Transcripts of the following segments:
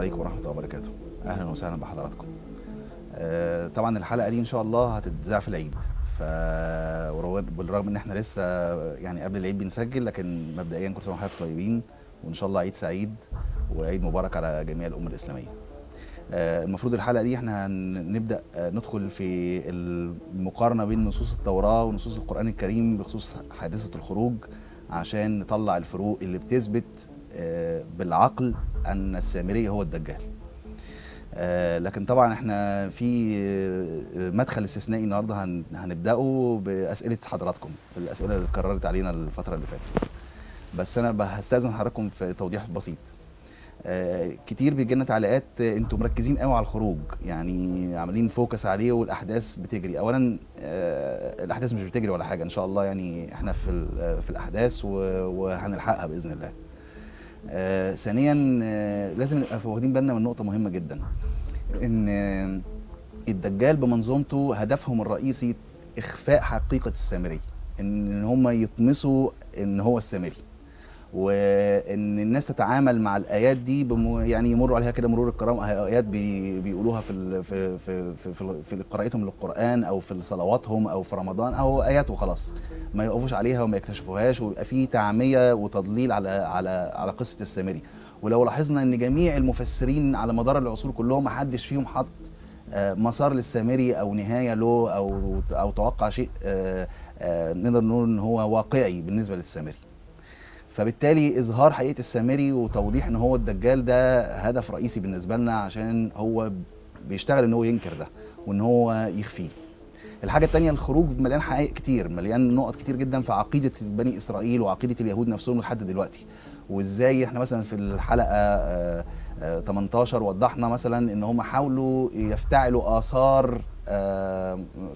عليكم ورحمة الله وبركاته. أهلا وسهلا بحضراتكم. آه، طبعا الحلقة دي إن شاء الله هتتذاع في العيد. ف بالرغم إن إحنا لسه يعني قبل العيد بنسجل لكن مبدئيا كل سنة وحضراتكم طيبين وإن شاء الله عيد سعيد وعيد مبارك على جميع الامه الإسلامية. آه، المفروض الحلقة دي إحنا هنبدا آه، ندخل في المقارنة بين نصوص التوراة ونصوص القرآن الكريم بخصوص حادثة الخروج عشان نطلع الفروق اللي بتثبت بالعقل أن السامري هو الدجال. آه، لكن طبعا إحنا في آه، مدخل استثنائي النهارده هن- هنبدأه بأسئلة حضراتكم الأسئلة اللي اتكررت علينا الفترة اللي فاتت. بس أنا هستاذن حضراتكم في توضيح بسيط. آه، كتير بيجي لنا تعليقات آه، أنتوا مركزين قوي على الخروج يعني عاملين فوكس عليه والأحداث بتجري. اولا آه، الأحداث مش بتجري ولا حاجة إن شاء الله يعني إحنا في في الأحداث وهنلحقها بإذن الله. آه، ثانيا آه، لازم نبقى واخدين بالنا من نقطة مهمة جدا إن آه، الدجال بمنظومته هدفهم الرئيسي إخفاء حقيقة السامري إن هم يطمسوا إن هو السامري. وإن الناس تتعامل مع الآيات دي بم... يعني يمروا عليها كده مرور الكرام آيات بي... بيقولوها. في في في, في, في قراءتهم للقرآن أو في صلواتهم أو في رمضان أو آيات وخلاص. ما يقفوش عليها وما يكتشفوهاش ويبقى في تعميه وتضليل على على على قصة السامري. ولو لاحظنا إن جميع المفسرين على مدار العصور كلهم ما حدش فيهم حط آه، مسار للسامري أو نهاية له أو أو توقع شيء آه، آه، نقدر نقول إن هو واقعي بالنسبة للسامري. فبالتالي إظهار حقيقة السامري وتوضيح إن هو الدجال ده هدف رئيسي بالنسبة لنا عشان هو بيشتغل إن هو ينكر ده وإن هو يخفيه. الحاجة التانية الخروج مليان حقائق كتير مليان نقط كتير جدا في عقيدة بني إسرائيل وعقيدة اليهود نفسهم لحد دلوقتي. وإزاي إحنا مثلا في الحلقة آه، آه، 18 وضحنا مثلا إن هم حاولوا يفتعلوا آثار آه،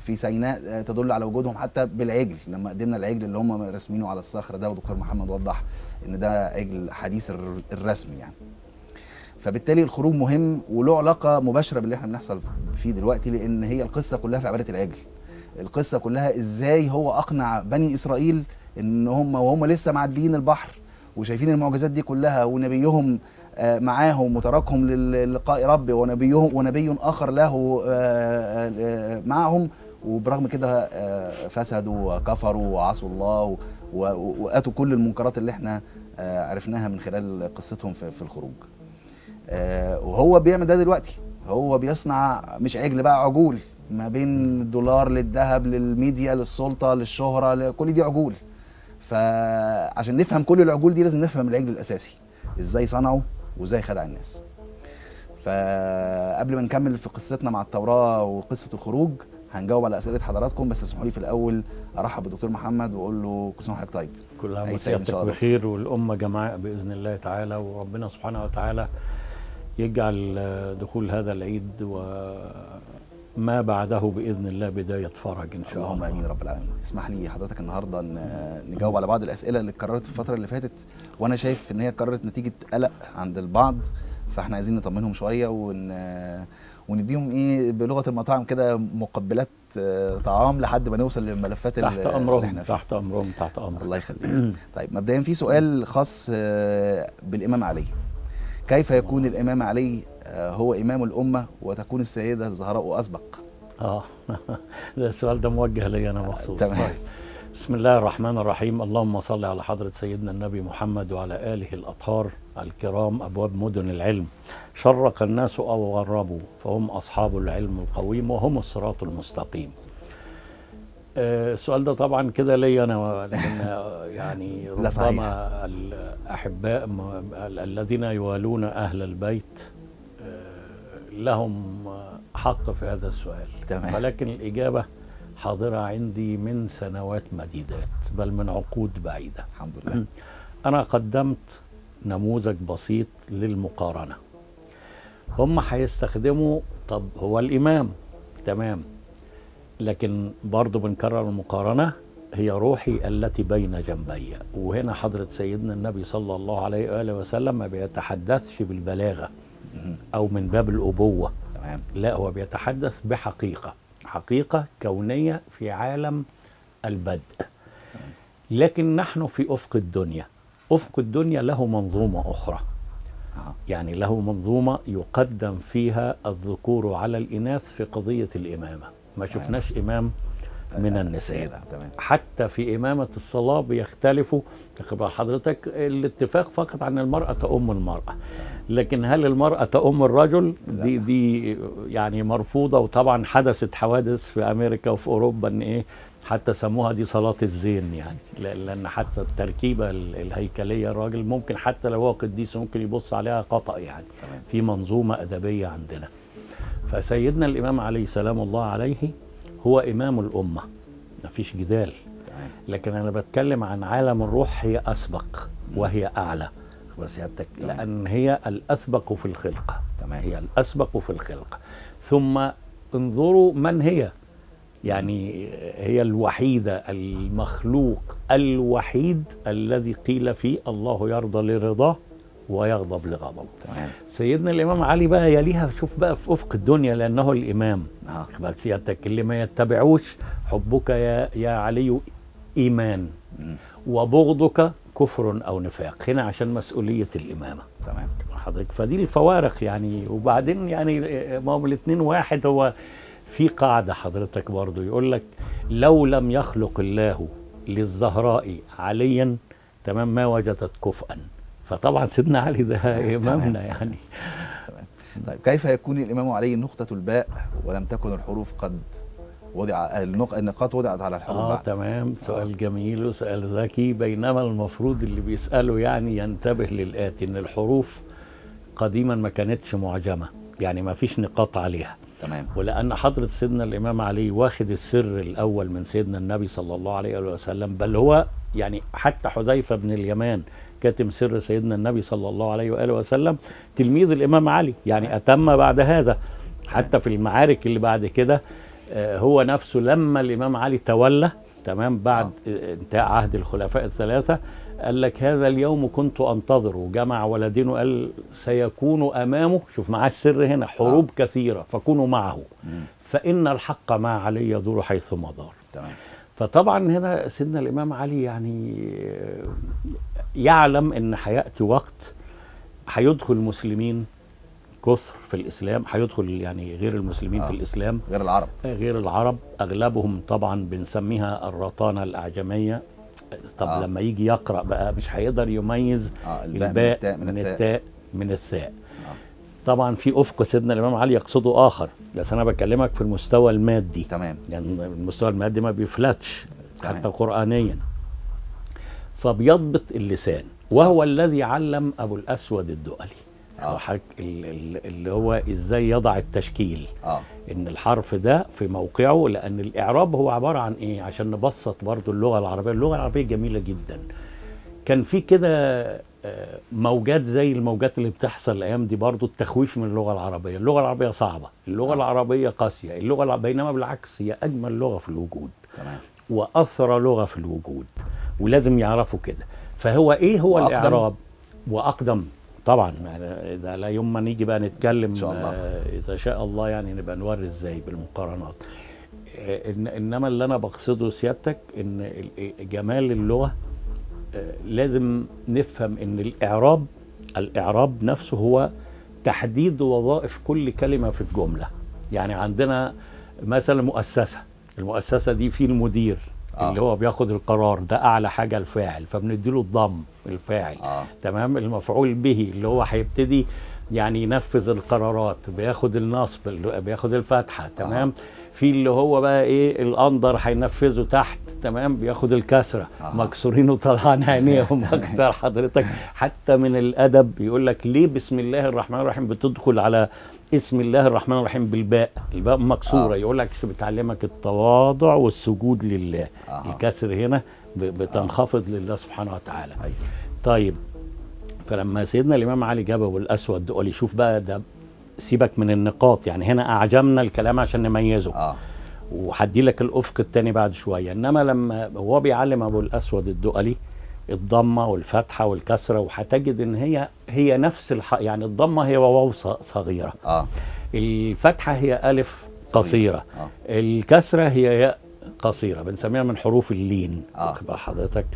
في سيناء آه، تدل على وجودهم حتى بالعجل. لما قدمنا العجل اللي هم راسمينه على الصخرة ده ودكتور محمد وضح إن ده عجل حديث الر- الرسم يعني. فبالتالي الخروج مهم وله علاقة مباشرة باللي إحنا بنحصل فيه دلوقتي لأن هي القصة كلها في عبادة العجل. القصة كلها إزاي هو أقنع بني إسرائيل إن هم وهم لسه معديين البحر وشايفين المعجزات دي كلها ونبيهم آه، معاهم وتركهم للقاء رب ونبيهم ونبي آخر له آه، آه، معهم. وبرغم كده آه، فسدوا وكفروا وعصوا الله واتوا كل المنكرات اللي إحنا آه، عرفناها من خلال قصتهم في الخروج. آه، وهو بيعمل ده دلوقتي. هو بيصنع مش عجل بقى عجول ما بين الدولار للذهب للميديا للسلطة للشهرة لكل دي عجول. فعشان نفهم كل العجول دي لازم نفهم العجل الأساسي. إزاي صنعه وإزاي خدع الناس. فقبل ما نكمل في قصتنا مع التوراة وقصة الخروج هنجاوب على أسئلة حضراتكم بس اسمحوا لي في الأول أرحب بالدكتور محمد وأقول له كل سنه وحضرتك طيب. كل عام وسيادتك. بخير والأمة جماعة بإذن الله تعالى وربنا سبحانه وتعالى يجعل دخول هذا العيد وما بعده بإذن الله بداية فرج إن شاء الله. اللهم امين رب العالمين. اسمح لي حضرتك النهارده ان نجاوب على بعض الأسئلة اللي اتكررت في الفترة اللي فاتت. وأنا شايف إن هي اتكررت نتيجة قلق عند البعض فإحنا عايزين نطمنهم شوية ون ونديهم إيه بلغة المطاعم كده مقبلات آه، طعام لحد ما نوصل للملفات تحت اللي أمرهم إحنا فيها. تحت أمرهم تحت أمرهم الله يخليك. طيب مبدئيا في سؤال خاص آه، بالإمام علي. كيف يكون الإمام علي آه، هو إمام الأمة وتكون السيدة الزهراء أسبق؟ آه. ده السؤال ده موجه لي أنا مخصوص. تمام. بسم الله الرحمن الرحيم اللهم صل على حضرة سيدنا النبي محمد وعلى آله الأطهار الكرام أبواب مدن العلم شرق الناس أو غربوا فهم أصحاب العلم القويم وهم الصراط المستقيم آه، السؤال ده طبعا كده ليا أنا آه، يعني. ربما الأحباء الذين يوالون أهل البيت آه، لهم حق في هذا السؤال تمام. ولكن الإجابة حاضرة عندي من سنوات مديدات بل من عقود بعيدة. الحمد لله. أنا قدمت نموذج بسيط للمقارنة. هم هيستخدموا طب هو الإمام تمام. لكن برضو بنكرر المقارنة هي روحي التي بين جنبي. وهنا حضرة سيدنا النبي صلى الله عليه وآله وسلم ما بيتحدثش بالبلاغة. أو من باب الأبوة. تمام. لا هو بيتحدث بحقيقة. حقيقة كونية في عالم البدء. لكن نحن في أفق الدنيا. أفق الدنيا له منظومة أخرى. آه. يعني له منظومة يقدم فيها الذكور على الإناث في قضية الإمامة. ما شفناش إمام من آه، النساء. سيدة تمام. حتى في إمامة الصلاة بيختلفوا خبر حضرتك الاتفاق فقط عن المرأة تأم المرأة. لكن هل المرأة تأم الرجل؟ دي. دي يعني مرفوضة وطبعا حدثت حوادث في أمريكا وفي أوروبا إن إيه حتى سموها دي صلاة الزين يعني. لأن حتى التركيبة ال- الهيكلية الراجل ممكن حتى لو هو قديس ممكن يبص عليها خطأ يعني. في منظومة أدبية عندنا. فسيدنا الإمام عليه سلام الله عليه هو إمام الأمة. مفيش جدال. لكن أنا بتكلم عن عالم الروح هي أسبق وهي أعلى. بس سيادتك. لأن هي الأسبق في الخلقة تمام. هي الأسبق في الخلقة ثم انظروا من هي. يعني هي الوحيدة المخلوق الوحيد الذي قيل فيه الله يرضى لرضاه. ويغضب لغضبه. تمام. سيدنا الإمام علي بقى يليها شوف بقى في افق الدنيا لأنه الإمام. آه. بل سيادتك اللي ما يتبعوش. حبك يا يا علي إيمان. مم. وبغضك كفر أو نفاق. هنا عشان مسؤولية الإمامة. تمام. حضرتك. فدي الفوارق يعني. وبعدين يعني ما هم الاثنين واحد. هو في قاعدة حضرتك برضو. يقول لك لو لم يخلق الله للزهراء عليا تمام ما وجدت كفءا. فطبعا سيدنا علي ده إمامنا يعني. طيب كيف يكون الإمام علي نقطة الباء ولم تكن الحروف قد وضع النق... النقاط وضعت على الحروف آه بعد؟ تمام. سؤال جميل وسؤال ذكي. بينما المفروض اللي بيسأله يعني ينتبه للآتي إن الحروف قديما ما كانتش معجمة. يعني ما فيش نقاط عليها. تمام. ولأن حضرة سيدنا الإمام علي واخد السر الأول من سيدنا النبي صلى الله عليه وسلم. بل هو يعني حتى حذيفة بن اليمان كاتم سر سيدنا النبي صلى الله عليه وآله وسلم تلميذ الإمام علي. يعني أتم بعد هذا. حتى في المعارك اللي بعد كده آه، هو نفسه لما الإمام علي تولى تمام بعد آه، انتهاء عهد الخلفاء الثلاثة قال لك هذا اليوم كنت أنتظر وجمع ولدين وقال سيكون أمامه. شوف معاه السر هنا حروب كثيرة فكونوا معه. فإن الحق مع علي يدور حيث ما دار تمام. فطبعا هنا سيدنا الإمام علي يعني يعلم أن هيأتي وقت هيدخل المسلمين كثر في الإسلام هيدخل يعني غير المسلمين آه. في الإسلام غير العرب غير العرب أغلبهم طبعا بنسميها الرطانة الأعجمية طب آه. آه. لما يجي يقرأ بقى مش هيقدر يميز آه الباء من التاء من التاء التاء من الثاء آه. طبعا في أفق سيدنا الإمام علي يقصده آخر بس أنا بكلمك في المستوى المادي. تمام. يعني المستوى المادي ما بيفلتش تمام. حتى قرانيا. فبيضبط اللسان وهو الذي علم أبو الأسود الدؤلي. آه. ال- اللي هو إزاي يضع التشكيل. آه. إن الحرف ده في موقعه لأن الإعراب هو عبارة عن إيه؟ عشان نبسط برضو اللغة العربية. اللغة العربية جميلة جدا. كان في كده آه، موجات زي الموجات اللي بتحصل الأيام دي برضو التخويف من اللغة العربية اللغة العربية صعبة اللغة آه. العربية قاسية اللغة بينما بالعكس هي أجمل لغة في الوجود تمام واثرى لغة في الوجود ولازم يعرفوا كده فهو إيه هو وأقدم. الإعراب وأقدم طبعا يعني ده لا يوم ما نيجي بقى نتكلم إن شاء الله. آه، إذا شاء الله يعني نبقى نوري إزاي بالمقارنات آه، إن إنما اللي أنا بقصده سيادتك إن ال- جمال اللغة لازم نفهم إن الإعراب الإعراب نفسه هو تحديد وظائف كل كلمة في الجملة. يعني عندنا مثلا مؤسسة. المؤسسة دي في المدير آه. اللي هو بياخد القرار ده أعلى حاجة الفاعل فبنديله الضم الفاعل. آه. تمام؟ المفعول به اللي هو هيبتدي يعني ينفذ القرارات بياخد النصب اللي بياخد الفتحه تمام؟ في اللي هو بقى إيه الأندر هينفذه تحت تمام؟ بياخد الكسرة. آه. مكسورين وطلعان عينيهم أكتر حضرتك. حتى من الأدب يقول لك ليه بسم الله الرحمن الرحيم بتدخل على اسم الله الرحمن الرحيم بالباء؟ الباء مكسورة. آه. يقول لك شو بتعلمك؟ التواضع والسجود لله. آه. الكسر هنا بتنخفض لله سبحانه وتعالى. أيوه. طيب فلما سيدنا الإمام علي جاب ابو الأسود قال شوف بقى ده سيبك من النقاط يعني هنا اعجمنا الكلام عشان نميزه. آه. وهدي لك الأفق الثاني بعد شوية. إنما لما هو بيعلم أبو الأسود الدؤلي الضمة والفتحة والكسرة وهتجد إن هي هي نفس الح... يعني الضمة هي واو صغيرة. آه. الفتحة هي ألف صغيرة. قصيرة. آه. الكسرة هي ياء قصيرة بنسميها من حروف اللين. آه. حضرتك؟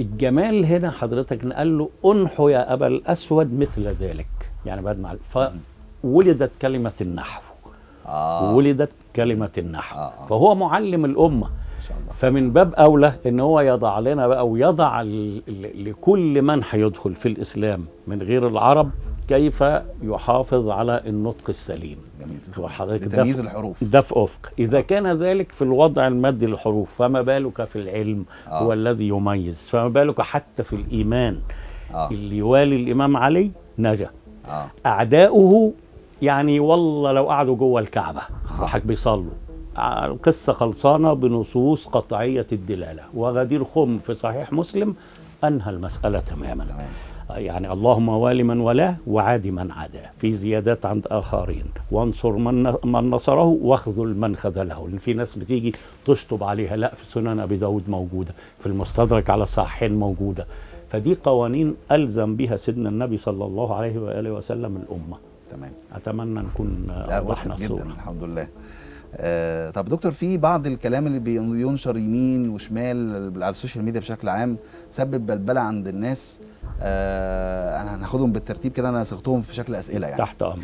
الجمال هنا حضرتك قال له أنحو يا أبا الأسود مثل ذلك. يعني بعد ما فولدت كلمة النحو. آه. ولدت كلمة النحو. آه، آه. فهو معلم الأمة. ما شاء الله. فمن باب أولى إن هو يضع لنا بقى ويضع لكل من هيدخل في الإسلام من غير العرب كيف يحافظ على النطق السليم. جميل. في- الحروف. ده في أفق. إذا كان ذلك في الوضع المادي للحروف فما بالك في العلم آه. هو الذي يميز. فما بالك حتى في الإيمان. آه. اللي يوالي الإمام علي نجا. آه. أعداؤه يعني والله لو قعدوا جوه الكعبة راحك بيصلوا. ع- القصة خلصانة بنصوص قطعية الدلالة. وغدير خم في صحيح مسلم أنهى المسألة تماما. تمام. يعني اللهم وال من والاه وعاد من عاداه. في زيادات عند آخرين. وانصر من من نصره واخذل من خذله. لأن في ناس بتيجي تشطب عليها لا في سنن أبي داود موجودة في المستدرك على صحيحين موجودة. فدي قوانين ألزم بها سيدنا النبي صلى الله عليه وآله وسلم الأمة. تمام. أتمنى نكون لا وضحنا وضحت جدا الصورة الحمد لله. آه طب دكتور في بعض الكلام اللي بينشر يمين وشمال على ال social media بشكل عام سبب بلبلة عند الناس. آه أنا هناخدهم بالترتيب كده أنا صيغتهم في شكل أسئلة يعني. تحت أمر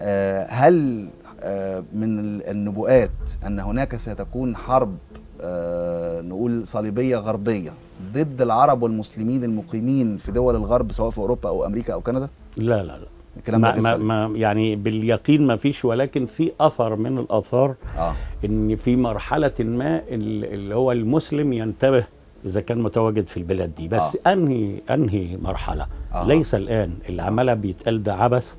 آه هل آه من ال- النبوءات أن هناك ستكون حرب آه نقول صليبية غربية ضد العرب والمسلمين المقيمين في دول الغرب سواء في أوروبا أو أمريكا أو كندا؟ لا لا لا. الكلام ما ما. ما يعني باليقين ما فيش ولكن في أثر من الأثار آه. إن في مرحلة ما ال- اللي هو المسلم ينتبه إذا كان متواجد في البلاد دي. بس آه. أنهي أنهي مرحلة؟ آه. ليس الآن. اللي عماله بيتقال ده عبث.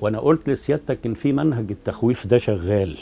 وأنا قلت لسيادتك إن في منهج التخويف ده شغال.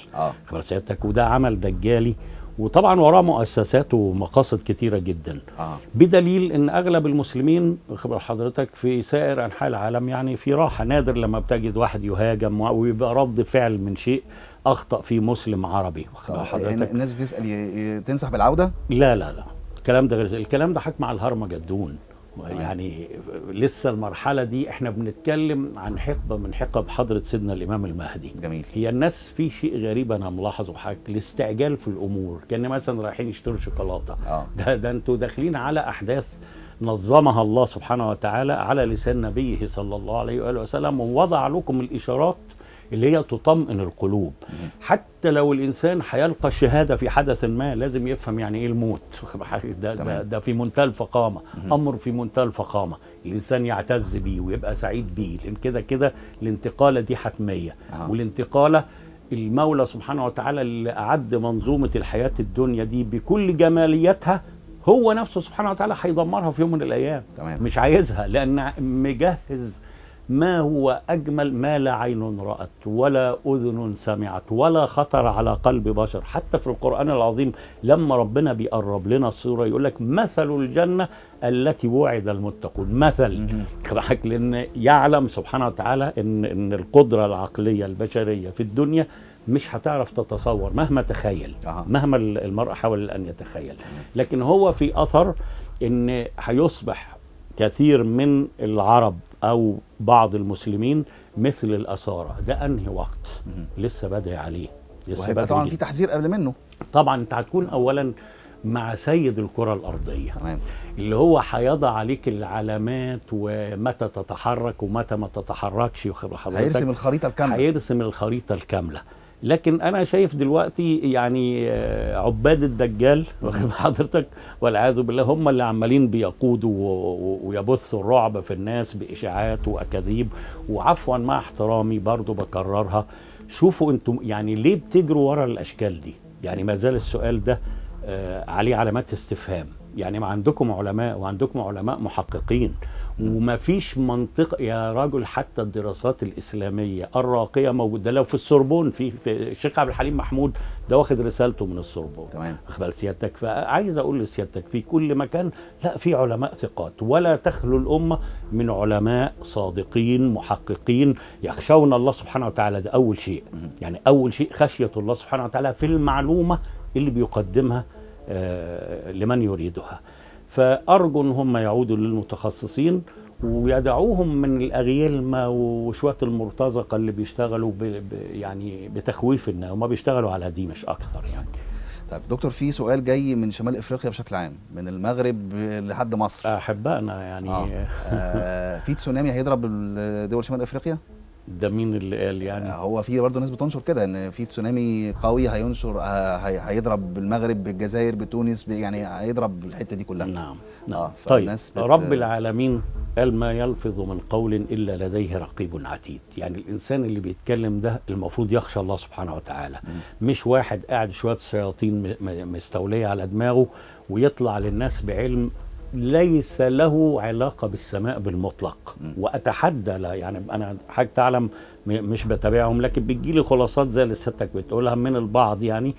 خبر سيادتك وده عمل دجالي. وطبعا وراه مؤسسات ومقاصد كتيرة جدا. آه. بدليل إن أغلب المسلمين خبر حضرتك في سائر أنحاء العالم يعني في راحة نادر لما بتجد واحد يهاجم ويبقى رد فعل من شيء أخطأ فيه مسلم عربي. خبر طب يعني حضرتك الناس بتسأل تنصح بالعودة؟ لا لا لا. الكلام ده غير الكلام ده حكم على الهرمجدون. يعني لسه المرحلة دي إحنا بنتكلم عن حقبة من حقب حضرة سيدنا الإمام المهدي. جميل. هي الناس في شيء غريب أنا ملاحظه حاجة الاستعجال في الأمور. كأن مثلا رايحين يشتروا شوكولاتة. آه. ده ده أنتوا داخلين على أحداث نظمها الله سبحانه وتعالى على لسان نبيه صلى الله عليه وآله وسلم ووضع لكم الإشارات اللي هي تطمئن القلوب. حتى لو الإنسان هيلقى الشهادة في حدث ما لازم يفهم يعني إيه الموت. ده, ده. ده في منتهى الفخامة. أمر في منتهى الفخامة. الإنسان يعتز بيه ويبقى سعيد بيه لأن كده كده الانتقالة دي حتمية. والانتقالة المولى سبحانه وتعالى اللي أعد منظومة الحياة الدنيا دي بكل جمالياتها هو نفسه سبحانه وتعالى هيدمرها في يوم من الأيام. تمام. مش عايزها لأن مجهز ما هو أجمل ما لا عين رأت ولا أذن سمعت ولا خطر على قلب بشر. حتى في القرآن العظيم لما ربنا بيقرب لنا الصورة يقول لك مثل الجنة التي وعد المتقون. مثل. لأن يعلم سبحانه وتعالى ان إن القدرة العقلية البشرية في الدنيا مش هتعرف تتصور مهما تخيل. مهما المرء حاول أن يتخيل. لكن هو في أثر إن هيصبح كثير من العرب أو بعض المسلمين مثل الاسارى ده أنهي وقت. لسه بدري عليه. لسه وهيبقى طبعا. في تحذير قبل منه. طبعا أنت هتكون اولا مع سيد الكرة الأرضية. تمام. اللي هو هيضع عليك العلامات ومتى تتحرك ومتى ما تتحركش حضرتك هيرسم الخريطة الكاملة. هيرسم الخريطة الكاملة. لكن أنا شايف دلوقتي يعني آه، عباد الدجال واخد حضرتك؟ والعياذ بالله هم اللي عمالين بيقودوا ويبثوا الرعب في الناس بإشاعات وأكاذيب. وعفوا مع احترامي برضو بكررها. شوفوا أنتم يعني ليه بتجروا ورا الأشكال دي؟ يعني ما زال السؤال ده آه، عليه علامات استفهام. يعني ما عندكم علماء وعندكم علماء محققين. وما فيش منطق يا رجل حتى الدراسات الإسلامية الراقية موجودة. لو في السوربون في, في الشيخ عبد الحليم محمود ده واخد رسالته من السوربون. تمام. أخبار سيادتك. فعايز أقول لسيادتك في كل مكان لا في علماء ثقات. ولا تخلو الأمة من علماء صادقين محققين يخشون الله سبحانه وتعالى. ده أول شيء. يعني أول شيء خشية الله سبحانه وتعالى في المعلومة اللي بيقدمها آه، لمن يريدها. فأرجو ان هم يعودوا للمتخصصين ويدعوهم من الأغيلمة وشوية المرتزقة اللي بيشتغلوا ب ب يعني بتخويف الناس هم بيشتغلوا على دي مش أكثر يعني. طيب دكتور في سؤال جاي من شمال إفريقيا بشكل عام من المغرب لحد مصر. احبائنا يعني. آه. آه في تسونامي هيضرب دول شمال إفريقيا؟ ده مين اللي قال يعني؟ آه هو في برضه ناس بتنشر كده إن في تسونامي قوي هينشر آه هي- هيضرب بالمغرب بالجزائر بتونس يعني هيضرب الحتة دي كلها. نعم نعم. آه، طيب بت- رب العالمين قال ما يلفظ من قول إلا لديه رقيب عتيد. يعني الإنسان اللي بيتكلم ده المفروض يخشى الله سبحانه وتعالى. مش واحد قاعد شوية شياطين م- م- مستولية على دماغه ويطلع للناس بعلم ليس له علاقة بالسماء بالمطلق مم. وأتحدى لا يعني أنا حاجة تعلم مش بتابعهم لكن بتجيلي خلاصات زي اللي سيادتك بتقولها من البعض يعني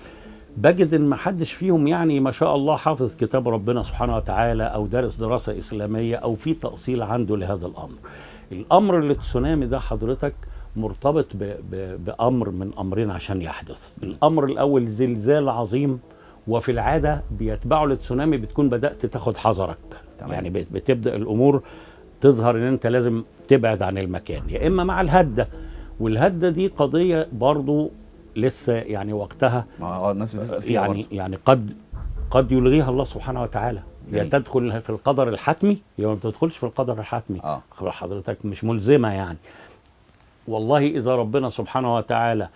بجد إن ما حدش فيهم يعني ما شاء الله حافظ كتاب ربنا سبحانه وتعالى أو دارس دراسة إسلامية أو في تأصيل عنده لهذا الأمر. الأمر التسونامي ده حضرتك مرتبط ب ب بأمر من أمرين عشان يحدث. الأمر الأول زلزال عظيم وفي العادة بيتبعه التسونامي بتكون بدأت تاخد حذرك. تمام. يعني بت- بتبدأ الأمور تظهر إن أنت لازم تبعد عن المكان. يا إما مع الهدة. والهدة دي قضية برضو لسه يعني وقتها ما الناس بتسأل فيها يعني برضه يعني قد قد يلغيها الله سبحانه وتعالى. يا. تدخل في القدر الحتمي يا ما تدخلش في القدر الحتمي. خبر حضرتك مش ملزمة يعني. والله إذا ربنا سبحانه وتعالى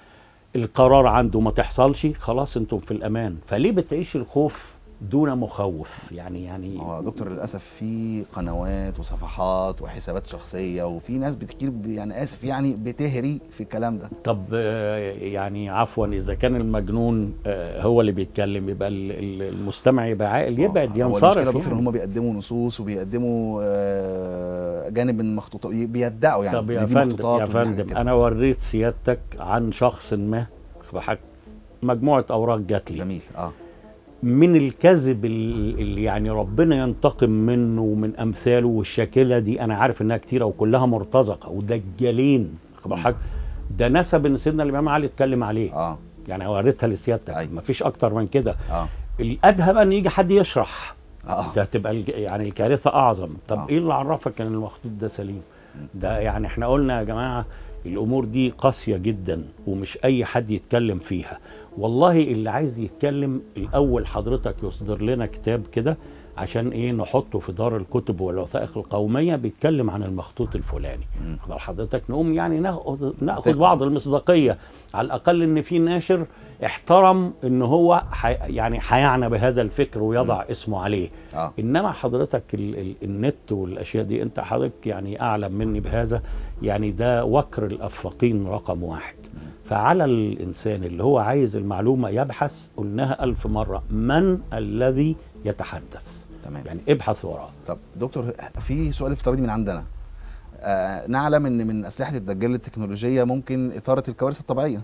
القرار عنده ما تحصلش خلاص أنتم في الأمان. فليه بتعيش الخوف دون مخوف يعني يعني هو دكتور للأسف في قنوات وصفحات وحسابات شخصية وفي ناس بتكير يعني آسف يعني بتهري في الكلام ده طب آه، يعني عفوا إذا كان المجنون آه، هو اللي بيتكلم يبقى ال- ال- المستمع يبقى عاقل يبعد ينصرف يا دكتور يعني. هم بيقدموا نصوص وبيقدموا آه، جانب من مخطوطات بيدعوا يعني طب يا فندم يا فندم. أنا وريت سيادتك عن شخص ما بحك مجموعة أوراق جات لي جميل آه من الكذب ال- اللي يعني ربنا ينتقم منه ومن أمثاله والشاكلة دي أنا عارف إنها كتيرة وكلها مرتزقة ودجالين. ده نسب إن سيدنا الإمام علي اتكلم عليه. آه. يعني وريتها لسيادتك. أيوة. مفيش أكتر من كده. آه. الأدهى بقى إن يجي حد يشرح. آه. ده هتبقى الج- يعني الكارثة أعظم. طب آه. إيه اللي عرفك إن المخطوط ده سليم؟ ده يعني إحنا قلنا يا جماعة الأمور دي قاسية جدا ومش أي حد يتكلم فيها. والله اللي عايز يتكلم الأول حضرتك يصدر لنا كتاب كده عشان إيه نحطه في دار الكتب والوثائق القومية بيتكلم عن المخطوط الفلاني. خبر حضرتك نقوم يعني ناخد ناخد ثقة. بعض المصداقية. على الأقل إن في ناشر احترم إن هو حي يعني هيعنى بهذا الفكر ويضع اسمه عليه. آه. إنما حضرتك ال ال النت والأشياء دي أنت حضرتك يعني أعلم مني بهذا. يعني ده وكر الأفاقين رقم واحد. فعلى الإنسان اللي هو عايز المعلومة يبحث قلناها ألف مرة من الذي يتحدث؟ تمام. يعني ابحث وراه. طب دكتور في سؤال افتراضي من عندنا. آه نعلم إن من أسلحة الدجال التكنولوجية ممكن إثارة الكوارث الطبيعية.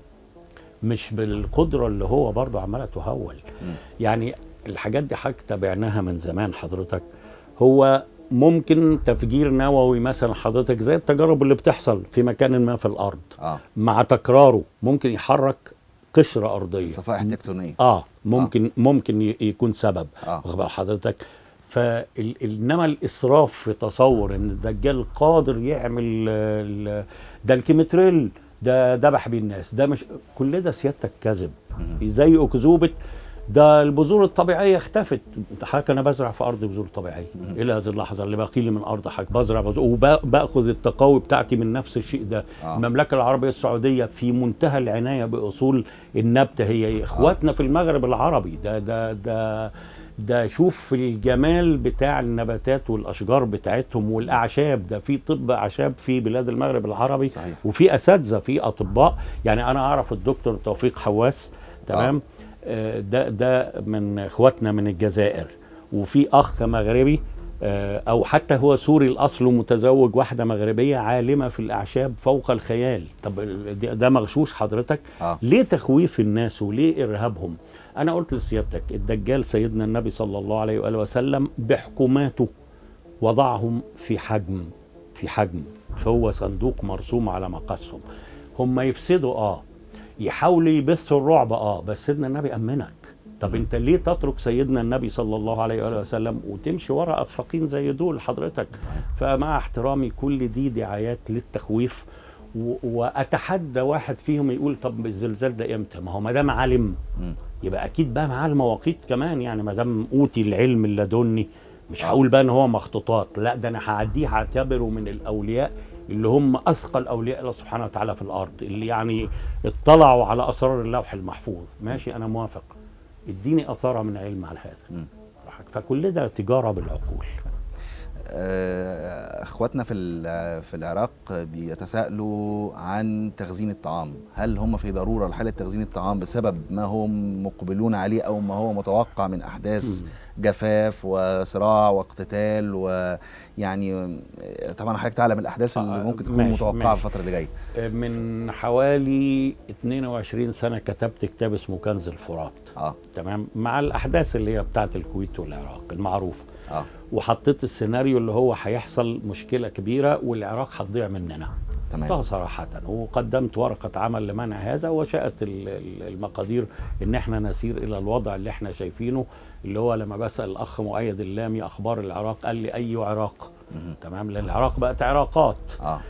مش بالقدرة اللي هو برضه عمالة تهول. مم. يعني الحاجات دي حاجة تابعناها من زمان حضرتك. هو ممكن تفجير نووي مثلا حضرتك زي التجارب اللي بتحصل في مكان ما في الأرض. آه. مع تكراره ممكن يحرك قشرة أرضية. الصفائح التكتونيه آه ممكن ممكن ي- يكون سبب. واخد بال حضرتك؟ فال- إنما الإسراف في تصور إن الدجال قادر يعمل آه، ده الكيمتريل ده ذبح بيه الناس. ده مش كل ده سيادتك كذب. زي أكذوبة ده البذور الطبيعية اختفت. حضرتك أنا بزرع في أرض بذور طبيعية. إلى هذه اللحظة اللي باقي لي من أرض حضرتك بزرع بذور وباخذ التقاوي بتاعتي من نفس الشيء ده. آه. المملكة العربية السعودية في منتهى العناية بأصول النبت. هي إخواتنا في المغرب العربي. ده ده ده ده شوف الجمال بتاع النباتات والأشجار بتاعتهم والأعشاب. ده في طب أعشاب في بلاد المغرب العربي صحيح. وفي أساتذة في أطباء. يعني أنا أعرف الدكتور توفيق حواس تمام؟ آه، ده ده من اخواتنا من الجزائر. وفي أخ مغربي آه، أو حتى هو سوري الأصل ومتزوج واحدة مغربية عالمة في الأعشاب فوق الخيال. طب ده مغشوش حضرتك؟ آه. ليه تخويف الناس وليه إرهابهم؟ أنا قلت لسيادتك الدجال سيدنا النبي صلى الله عليه وآله وسلم بحكوماته وضعهم في حجم في حجم. فهو صندوق مرسوم على مقاسهم هم يفسدوا آه يحاولوا يبثوا الرعب. آه بس سيدنا النبي أمنك. طب. أنت ليه تترك سيدنا النبي صلى الله عليه وآله وسلم وتمشي ورا أفاقين زي دول حضرتك؟ فمع احترامي كل دي دعايات للتخويف وأتحدى واحد فيهم يقول طب الزلزال ده إمتى؟ ما هو ما دام عالم مم. يبقى أكيد بقى معاه المواقيت كمان. يعني ما دام أوتي العلم اللدني مش آه. هقول بقى إن هو مخطوطات. لا ده أنا هعديه هعتبره من الأولياء اللي هم أثقل أولياء الله سبحانه وتعالى في الأرض اللي يعني اطلعوا على أسرار اللوح المحفوظ. ماشي أنا موافق. اديني اثاره من علم على هذا. فكل ده تجارة بالعقول. آه، أخواتنا في في العراق بيتساءلوا عن تخزين الطعام. هل هم في ضرورة لحاله تخزين الطعام بسبب ما هم مقبلون عليه أو ما هو متوقع من أحداث مم. جفاف وصراع واقتتال ويعني آه، طبعا حضرتك تعلم الأحداث اللي آه، ممكن تكون ماشي، متوقعة. في الفترة اللي جاية. من حوالي 22 سنة كتبت كتاب اسمه كنز الفرات. آه. تمام؟ مع الأحداث اللي هي بتاعت الكويت والعراق المعروفه آه. وحطيت السيناريو اللي هو هيحصل مشكلة كبيرة والعراق هتضيع مننا. تمام. صراحة. وقدمت ورقة عمل لمنع هذا وشاءت ال- ال- المقادير إن إحنا نسير إلى الوضع اللي إحنا شايفينه. اللي هو لما بسأل الأخ مؤيد اللامي أخبار العراق قال لي أي عراق. تمام لأن العراق بقت عراقات. آه.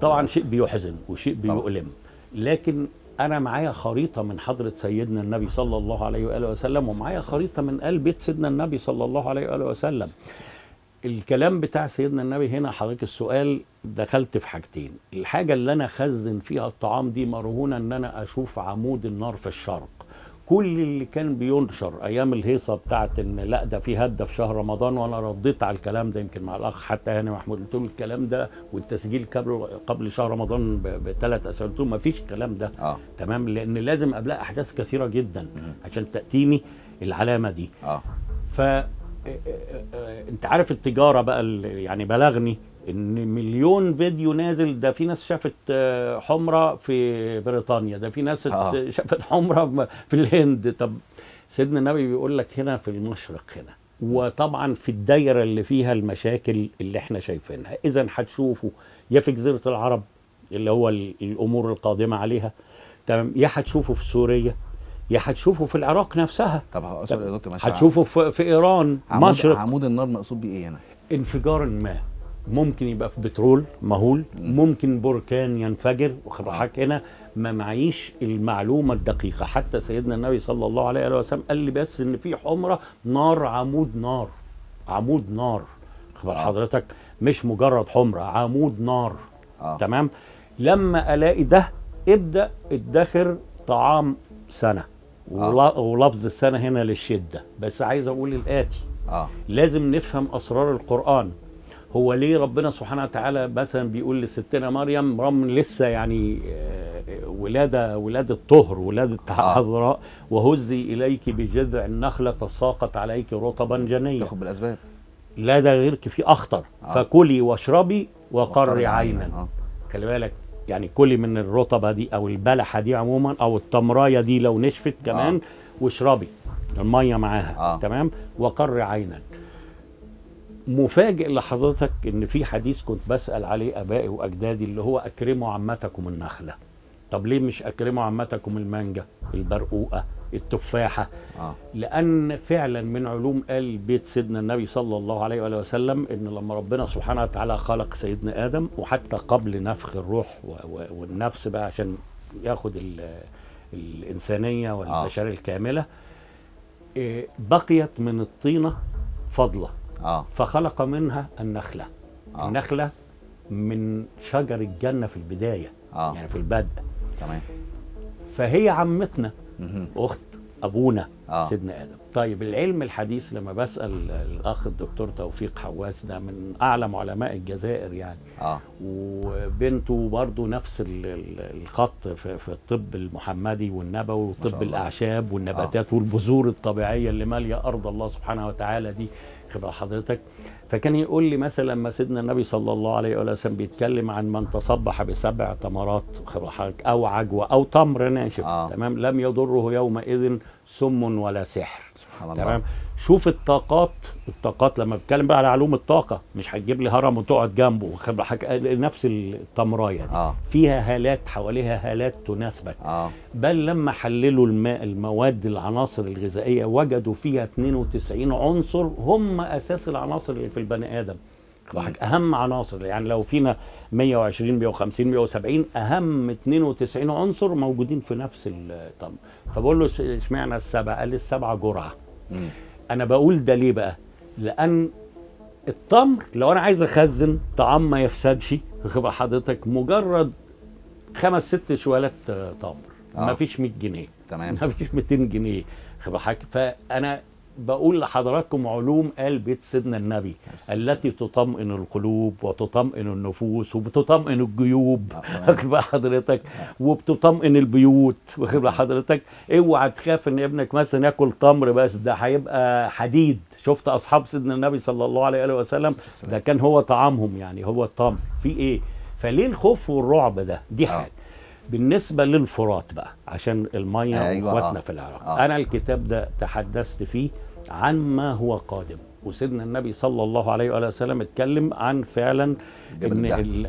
طبعا شيء بيحزن وشيء. بيؤلم. لكن أنا معايا خريطة من حضرة سيدنا النبي صلى الله عليه وآله وسلم ومعايا خريطة من قلب بيت سيدنا النبي صلى الله عليه وآله وسلم. الكلام بتاع سيدنا النبي هنا حضرتك السؤال دخلت في حاجتين. الحاجة اللي أنا اخزن فيها الطعام دي مرهونة إن أنا أشوف عمود النار في الشرق. كل اللي كان بينشر أيام الهيصه بتاعت ان لا ده في هده في شهر رمضان وأنا رديت على الكلام ده يمكن مع الاخ حتى هاني محمود قلت له الكلام ده والتسجيل قبل قبل شهر رمضان بثلاث اسابيع قلت له ما فيش الكلام ده آه تمام لأن لازم قبلها احداث كثيره جدا. عشان تاتيني العلامه دي آه ف انت عارف التجاره بقى يعني بلغني إن مليون فيديو نازل ده في ناس شافت آه، حمرة في بريطانيا ده في ناس آه. شافت حمرة في الهند. طب سيدنا النبي بيقول لك هنا في المشرق هنا وطبعا في الدايرة اللي فيها المشاكل اللي إحنا شايفينها. اذا هتشوفوا يا في جزيرة العرب اللي هو ال- الأمور القادمة عليها تمام؟ يا هتشوفوا في سوريا يا هتشوفوا في العراق نفسها. طب هو يا دكتور هتشوفوا في, في إيران عمود, مشرق. عمود النار مقصود بيه إيه هنا؟ انفجار ما. ممكن يبقى في بترول مهول مم. ممكن بركان ينفجر آه. بالك هنا ما معيش المعلومة الدقيقة. حتى سيدنا النبي صلى الله عليه وسلم قال لي بس إن في حمرة نار عمود نار. عمود نار. بال آه. حضرتك مش مجرد حمرة عمود نار. آه. تمام؟ لما ألاقي ده ابدأ ادخر طعام سنة. ولا- ولفظ السنة هنا للشدة. بس عايز أقول الآتي. آه. لازم نفهم أسرار القرآن. هو ليه ربنا سبحانه وتعالى مثلا بيقول لستنا مريم رغم لسه يعني آه، ولادة ولادة طهر ولادة آه. عذراء وهزي إليك بجذع النخلة تساقط عليك رطبا جنيا تاخد بالأسباب. لا ده غيرك في أخطر. آه. فكلي واشربي وقري عينا. آه. خلي بالك يعني كلي من الرطبة دي أو البلحة دي عموما أو التمراية دي لو نشفت كمان آه. واشربي. المية معاها. آه. تمام؟ وقر عينا. مفاجئ لحضرتك إن في حديث كنت بسأل عليه أبائي وأجدادي اللي هو أكرموا عمتكم النخلة. طب ليه مش أكرموا عمتكم المانجا البرقوقة التفاحة؟ آه. لأن فعلا من علوم آل بيت سيدنا النبي صلى الله عليه وآله وسلم إن لما ربنا سبحانه وتعالى خلق سيدنا آدم وحتى قبل نفخ الروح والنفس بقى عشان ياخد ال- الإنسانية والبشرية الكاملة إيه، بقيت من الطينة فضلة. آه. فخلق منها النخلة. آه. النخلة من شجر الجنة في البداية آه. يعني في البدء. تمام. فهي عمتنا مهم. أخت أبونا آه. سيدنا آدم. طيب العلم الحديث لما بسأل الأخ الدكتور توفيق حواس ده من أعلم علماء الجزائر يعني. آه. وبنته برضو نفس ال- ال- الخط في, الطب المحمدي والنبوي وطب الله. الأعشاب والنباتات والبذور الطبيعية اللي مالية أرض الله سبحانه وتعالى دي. خبر حضرتك. فكان يقول لي مثلا لما سيدنا النبي صلى الله عليه وسلم بيتكلم عن من تصبح بسبع تمرات خبر حضرتك أو عجوة أو تمر ناشف آه. تمام؟ لم يضره يومئذ سم ولا سحر. سبحان الله. تمام؟ شوف الطاقات الطاقات لما بتكلم بقى على علوم الطاقة مش هتجيب لي هرم وتقعد جنبه حك... نفس التمراية دي. آه. فيها هالات حواليها هالات تناسبك. آه. بل لما حللوا الماء المواد العناصر الغذائية وجدوا فيها 92 عنصر هم أساس العناصر اللي في البني آدم. واحد أهم عناصر يعني لو فينا 120 150 170 أهم 92 عنصر موجودين في نفس التمر فبقول له إشمعنى السبعة؟ قال لي السبعة جرعة. مم. أنا بقول ده ليه بقى؟ لأن التمر لو أنا عايز أخزن طعام ما يفسدش بال حضرتك مجرد خمس ست شوالات تمر. آه. ما فيش 100 جنيه. تمام. ما فيش 200 جنيه. بال حضرتك فأنا بقول لحضراتكم علوم قال بيت سيدنا النبي التي تطمئن القلوب وتطمئن النفوس وبتطمئن الجيوب. تمام. واخد بال حضرتك؟ وبتطمئن البيوت. واخد بال حضرتك؟ اوعى تخاف ان ابنك مثلا ياكل تمر بس ده هيبقى حديد. شفت اصحاب سيدنا النبي صلى الله عليه وآله وسلم. ده كان هو طعامهم يعني هو التمر. في إيه؟ فليه الخوف والرعب ده؟ دي آه. حاجة. بالنسبة للفرات بقى عشان المية أيوة، آه. في العراق. آه. أنا الكتاب ده تحدثت فيه عن ما هو قادم. وسيدنا النبي صلى الله عليه وآله وسلم اتكلم عن فعلا جبل إن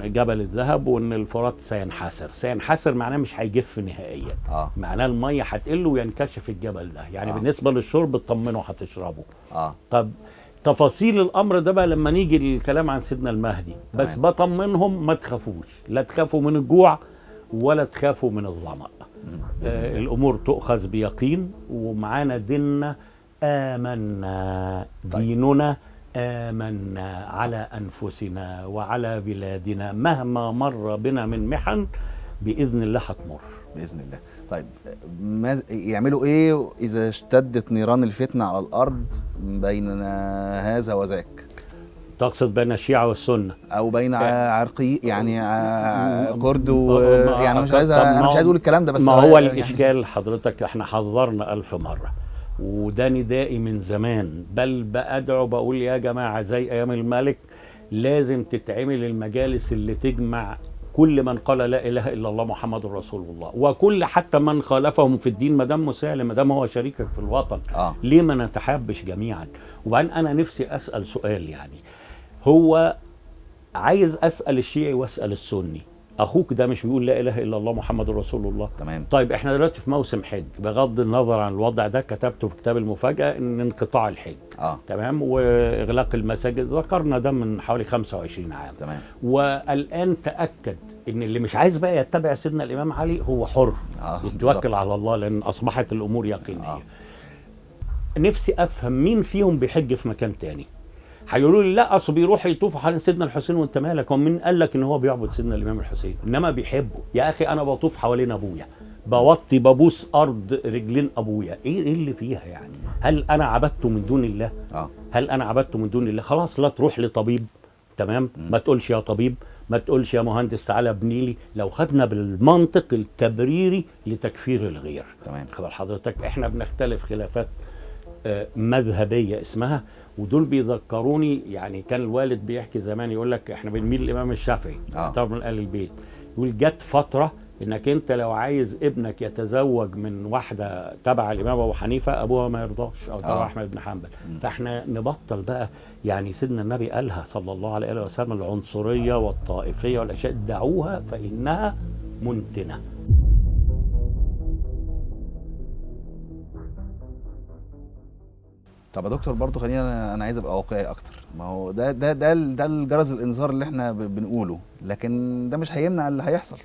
إن جبل الذهب وإن الفرات سينحسر. سينحسر معناه مش هيجف نهائيا. آه. معناه المية هتقل وينكشف الجبل ده. يعني آه. آه. بالنسبة للشرب اطمنوا هتشربوا آه. طب تفاصيل الأمر ده بقى لما نيجي للكلام عن سيدنا المهدي. بس تمام. بطمنهم ما تخافوش. لا تخافوا من الجوع ولا تخافوا من الظمأ. آه. الأمور تؤخذ بيقين. ومعانا ديننا آمنا. طيب. ديننا آمنا على أنفسنا وعلى بلادنا مهما مر بنا من محن بإذن الله هتمر. بإذن الله. طيب ما يعملوا إيه إذا اشتدت نيران الفتنة على الأرض بين هذا وذاك؟ تقصد بين الشيعة والسنة. أو بين ع- عرقي يعني ع- م- كرد و يعني مش عايز ما مش عايز أقول الكلام ده بس ما هو يعني- الإشكال حضرتك إحنا حذرنا ألف مرة. وده ندائي من زمان. بل بأدعو بقول يا جماعة زي أيام الملك لازم تتعمل المجالس اللي تجمع كل من قال لا إله إلا الله محمد رسول الله. وكل حتى من خالفهم في الدين ما دام مسالم ما دام هو شريكك في الوطن آه. ليه ما نتحابش جميعا؟ وبعدين أنا نفسي أسأل سؤال يعني. هو عايز أسأل الشيعي وأسأل السني. أخوك ده مش بيقول لا إله إلا الله محمد رسول الله. تمام. طيب إحنا دلوقتي في موسم حج. بغض النظر عن الوضع ده كتبته في كتاب المفاجأة إن انقطاع الحج. آه. تمام؟ وإغلاق المساجد. ذكرنا ده من حوالي 25 عام. تمام. والآن تأكد إن اللي مش عايز بقى يتبع سيدنا الإمام علي هو حر. آه يتوكل. على الله لأن أصبحت الأمور يقينية. آه. نفسي أفهم مين فيهم بيحج في مكان تاني. هيقولوا لي لا أصل بيروح يطوف حوالين سيدنا الحسين وأنت مالك. هو مين قال لك إن هو بيعبد سيدنا الإمام الحسين إنما بيحبه. يا أخي أنا بطوف حوالين أبويا بوطي ببوس أرض رجلين أبويا. إيه إيه اللي فيها يعني؟ هل أنا عبدته من دون الله؟ آه. هل أنا عبدته من دون الله؟ خلاص لا تروح لطبيب. تمام. ما تقولش يا طبيب ما تقولش يا مهندس تعالى ابني لي. لو خدنا بالمنطق التبريري لتكفير الغير. تمام. خبر حضرتك إحنا بنختلف خلافات آه، مذهبية اسمها ودول بيذكروني يعني كان الوالد بيحكي زمان يقول لك إحنا بنميل للإمام الشافعي آه. طبعا من أهل البيت يقول جت فترة إنك أنت لو عايز ابنك يتزوج من واحدة تبع الإمام أبو حنيفة أبوها ما يرضاش أو تبع آه. أحمد بن حنبل. فإحنا نبطل بقى يعني سيدنا النبي قالها صلى الله عليه وسلم العنصرية والطائفية والأشياء دعوها فإنها منتنة طب يا دكتور برضه خلينا أنا عايز أبقى واقعي أكتر. ما هو ده ده ده ده الجرس الإنذار اللي إحنا بنقوله لكن ده مش هيمنع اللي هيحصل.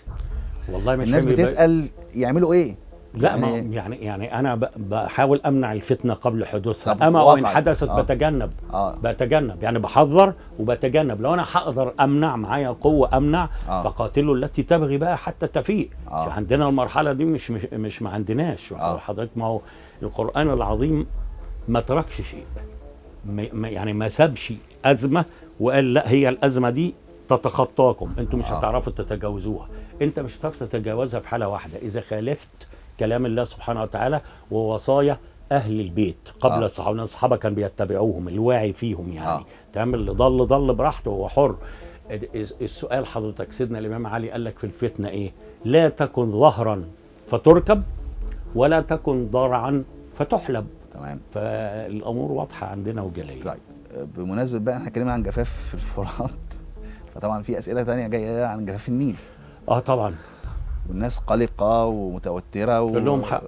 والله مش الناس بتسأل يعملوا إيه؟ لا ما يعني- يعني يعني أنا بحاول أمنع الفتنة قبل حدوثها. أما وإن. حدثت آه. بتجنب. آه. بتجنب. يعني بحذر وبتجنب. لو أنا هقدر أمنع معايا قوة أمنع آه. فقاتلوا التي تبغي بقى حتى تفيء آه. عندنا المرحلة دي مش مش, مش ما عندناش. آه. حضرتك ما هو القرآن العظيم ما تركش شيء. ما يعني ما سابش أزمة وقال لا هي الأزمة دي تتخطاكم. أنتم مش آه. هتعرفوا تتجاوزوها. انت مش هتعرف تتجاوزها في حالة واحدة. إذا خالفت كلام الله سبحانه وتعالى ووصايا أهل البيت قبل آه. الصحابة الصحابة كان بيتبعوهم الواعي فيهم يعني. آه. تمام؟ اللي ضل ضل براحته هو حر. ال- السؤال حضرتك سيدنا الإمام علي قال لك في الفتنة إيه؟ لا تكن ظهرا فتركب ولا تكن ضرعا فتحلب. تمام. فالأمور واضحة عندنا وجلية. طيب بمناسبة بقى إحنا اتكلمنا عن جفاف في الفرات. فطبعا في أسئلة تانية جاية عن جفاف النيل. آه طبعا. والناس قلقة ومتوترة و... كلهم حق.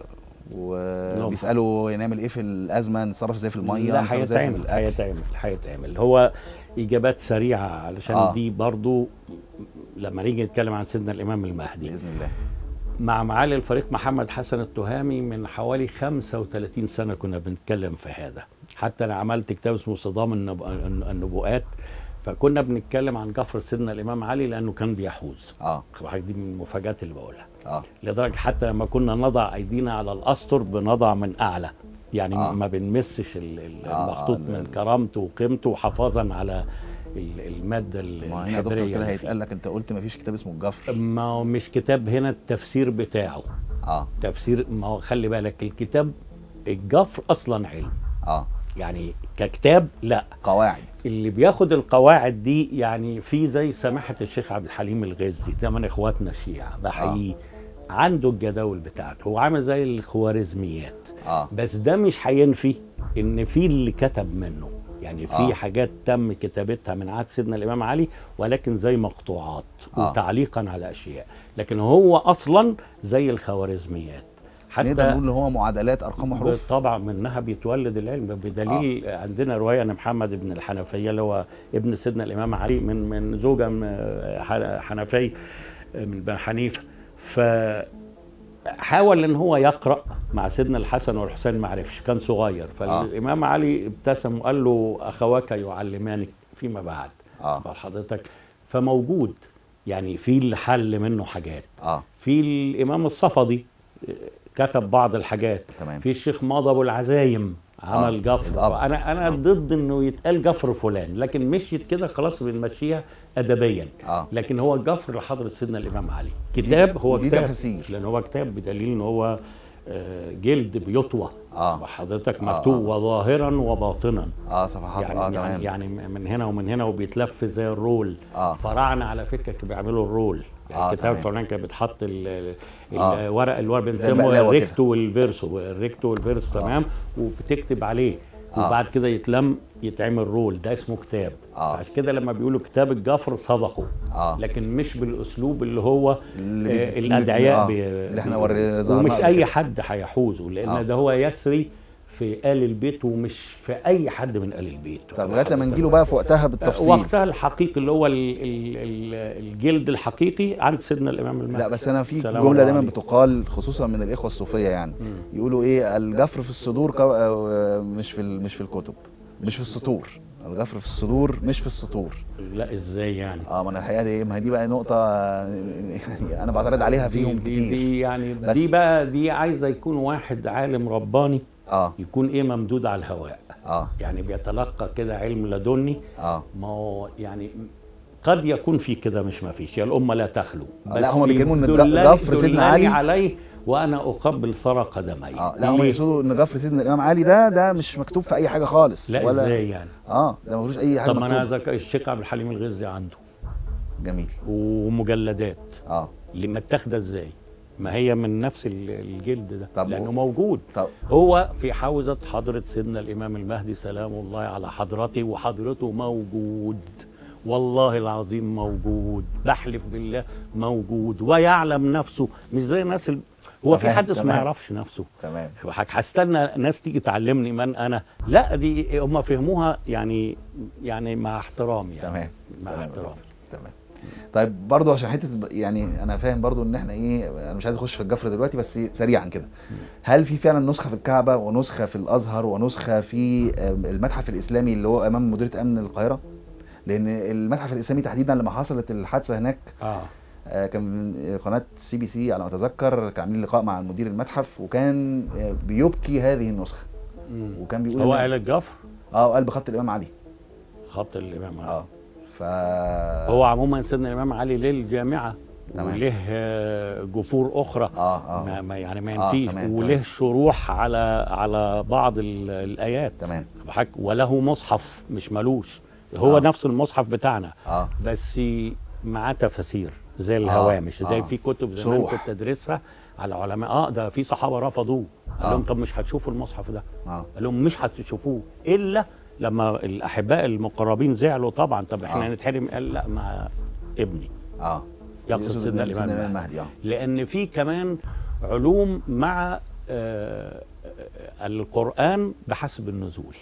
وبيسالوا نعمل إيه في الأزمة نتصرف إزاي في المية لا هيتعمل هيتعمل هيتعمل هو إجابات سريعة علشان. آه. دي برضو لما نيجي نتكلم عن سيدنا الإمام المهدي. بإذن الله. مع معالي الفريق محمد حسن التهامي من حوالي 35 سنة كنا بنتكلم في هذا. حتى أنا عملت كتاب اسمه صدام النب... النبوءات. فكنا بنتكلم عن جفر سيدنا الإمام علي لأنه كان بيحوز آه. دي من المفاجآت اللي بقولها. آه. لدرجة حتى لما كنا نضع أيدينا على الأسطر بنضع من أعلى. يعني آه. ما بنمسش آه، المخطوط آه، من كرامته وقيمته حفاظا على المادة ال- ما هنا يا دكتور كده هيتقال لك انت قلت ما فيش كتاب اسمه الجفر. ما هو مش كتاب هنا التفسير بتاعه. آه. تفسير ما هو خلي بالك الكتاب الجفر أصلا علم. آه. يعني ككتاب لا. قواعد. اللي بياخد القواعد دي يعني في زي سماحة الشيخ عبد الحليم الغزي ده من اخواتنا الشيعه بحييه عنده الجداول بتاعته. هو عامل زي الخوارزميات. آه. بس ده مش هينفي إن في اللي كتب منه. يعني في آه. حاجات تم كتابتها من عهد سيدنا الإمام علي ولكن زي مقطوعات آه. وتعليقا على أشياء لكن هو أصلا زي الخوارزميات نقدر نقول هو معادلات أرقام وحروف طبعا منها بيتولد العلم بدليل آه. عندنا رواية عن محمد بن الحنفية اللي هو ابن سيدنا الإمام علي من من زوجة حنفي من بني حنيفة فحاول إن هو يقرأ مع سيدنا الحسن والحسين ما عرفش كان صغير. فالإمام علي ابتسم وقال له أخواك يعلمانك فيما بعد. آه. بقى حضرتك فموجود. يعني في الحل منه حاجات. آه. في الإمام الصفدي آه، كتب بعض الحاجات. تمام. في الشيخ ماضي أبو العزايم. عمل آه، جفر. الأب. أنا أنا آه. ضد إنه يتقال جفر فلان لكن مشيت كده خلاص بنمشيها ادبيا. آه. لكن هو جفر لحضرة سيدنا الإمام علي. كتاب هو ودي كتاب. تفاسير. لأن هو كتاب بدليل إن هو آه، جلد بيطوى. آه. وحضرتك آه، مكتوب آه. وظاهرا وباطنا. آه صفحات. يعني آه يعني, يعني من هنا ومن هنا وبيتلف زي ال roll. آه. فراعنة على فكرة كانوا بيعملوا ال roll. يعني آه، آه كتاب تمام. فلان كان بيتحط ال- ال- آه. الورق اللي هو بنسموه كده. الريكتو والفيرسو الريكتو والفيرسو آه. تمام وبتكتب عليه آه. وبعد كده يتلم يتعمل roll ده اسمه كتاب آه. عشان كده لما بيقولوا كتاب الجفر صدقوا آه لكن مش بالأسلوب اللي هو اللي آه الأدعياء آه، اللي إحنا وري- ظهرناه ومش أي كده. حد هيحوزه لأن آه. ده هو يسري في آل البيت ومش في أي حد من آل البيت. طب لغاية لما نجيله بقى في وقتها بالتفصيل. وقتها الحقيقي اللي هو ال ال ال الجلد الحقيقي عند سيدنا الإمام المهدي. لا بس أنا في الله دايما. بتقال خصوصا من الإخوة الصوفية يعني. يقولوا إيه الجفر في الصدور. آه، مش في مش في الكتب مش في السطور. الجفر في الصدور مش في السطور. لا إزاي يعني؟ آه ما أنا الحقيقة دي ما هي دي بقى نقطة يعني أنا بعترض عليها فيهم دي, كتير. دي يعني بس- دي بقى دي عايزة يكون واحد عالم رباني. آه. يكون إيه ممدود على الهواء. آه. يعني بيتلقى كده علم لدني. آه. ما هو يعني قد يكون في كده مش ما فيش. يا الأمة لا تخلو. آه، لا، هما بيتكلموا إن دلني- جفر سيدنا علي- عليه وأنا أقبل ثرى قدمي آه لا هم؟ يقصدوا إن جفر سيدنا الإمام علي ده ده مش مكتوب في أي حاجة خالص لا ولا إزاي يعني؟ آه ده ما فيهوش أي حاجة طب ما أنا ذك... الشيخ عبد الحليم الغزي عنده. جميل. ومجلدات. آه. اللي متاخده إزاي؟ ما هي من نفس ال- الجلد ده طب لأنه موجود. طب هو في حوزة حضرة سيدنا الإمام المهدي سلام الله على حضرته وحضرته موجود. والله العظيم موجود. بحلف بالله موجود. ويعلم نفسه. مش زي الناس ال... هو في حد ما. يعرفش نفسه. تمام. هستنى ناس تيجي تعلمني من أنا. لا دي هم فهموها يعني يعني مع احترام يعني. تمام. مع تمام احترام. تمام. طيب برضو عشان حتة يعني أنا فاهم برضو إن إحنا إيه أنا مش عايز أخش في الجفر دلوقتي بس سريعا كده. هل في فعلا نسخة في الكعبة ونسخة في الأزهر ونسخة في المتحف الإسلامي اللي هو أمام مديرية أمن القاهرة؟ لأن المتحف الإسلامي تحديدا لما حصلت الحادثة هناك آه. آه، كان قناة سي بي سي على ما أتذكر كان عاملين لقاء مع مدير المتحف وكان آه، بيبكي هذه النسخة. وكان بيقول هو قال الجفر؟ آه قال بخط الإمام علي. خط الإمام علي. آه. ف هو عموما سيدنا الإمام علي ليه الجامعة تمام. وليه آه، جفور أخرى آه آه ما يعني ما آه، ينفيش وليه تمام. شروح على على بعض ال- الآيات تمام وله مصحف مش ملوش هو آه. آه. نفس المصحف بتاعنا آه بس معاه تفاسير زي الهوامش زي آه. في كتب زمان شروح. كنت أدرسها على علماء آه ده في صحابة رفضوه قال آه. لهم طب مش هتشوفوا المصحف ده آه قال لهم مش هتشوفوه إلا لما الأحباء المقربين زعلوا طبعا طب إحنا آه. نتحرم قال لا مع ابني. آه. يقصد سيدنا الإمام المهدي. المهدي آه. لأن في كمان علوم مع آه آه، القرآن بحسب النزول.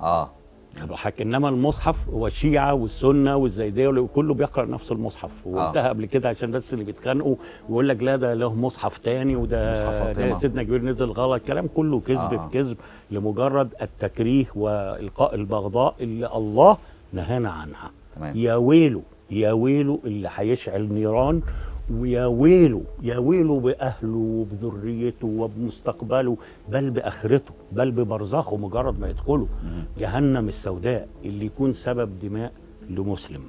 آه. حضرتك إنما المصحف هو الشيعه والسنة والزيدية وكله بيقرأ نفس المصحف. وقلتها قبل كده عشان بس اللي بيتخانقوا ويقول لك لا ده له مصحف تاني وده سيدنا جبريل نزل غلط. كلام كله كذب آه. في كذب لمجرد التكريه وإلقاء البغضاء اللي الله نهانا عنها. تمام. يا ويله يا ويله اللي هيشعل نيران ويا ويله يا ويله بأهله وبذريته وبمستقبله بل بآخرته بل ببرزخه مجرد ما يدخله. جهنم السوداء اللي يكون سبب دماء لمسلم.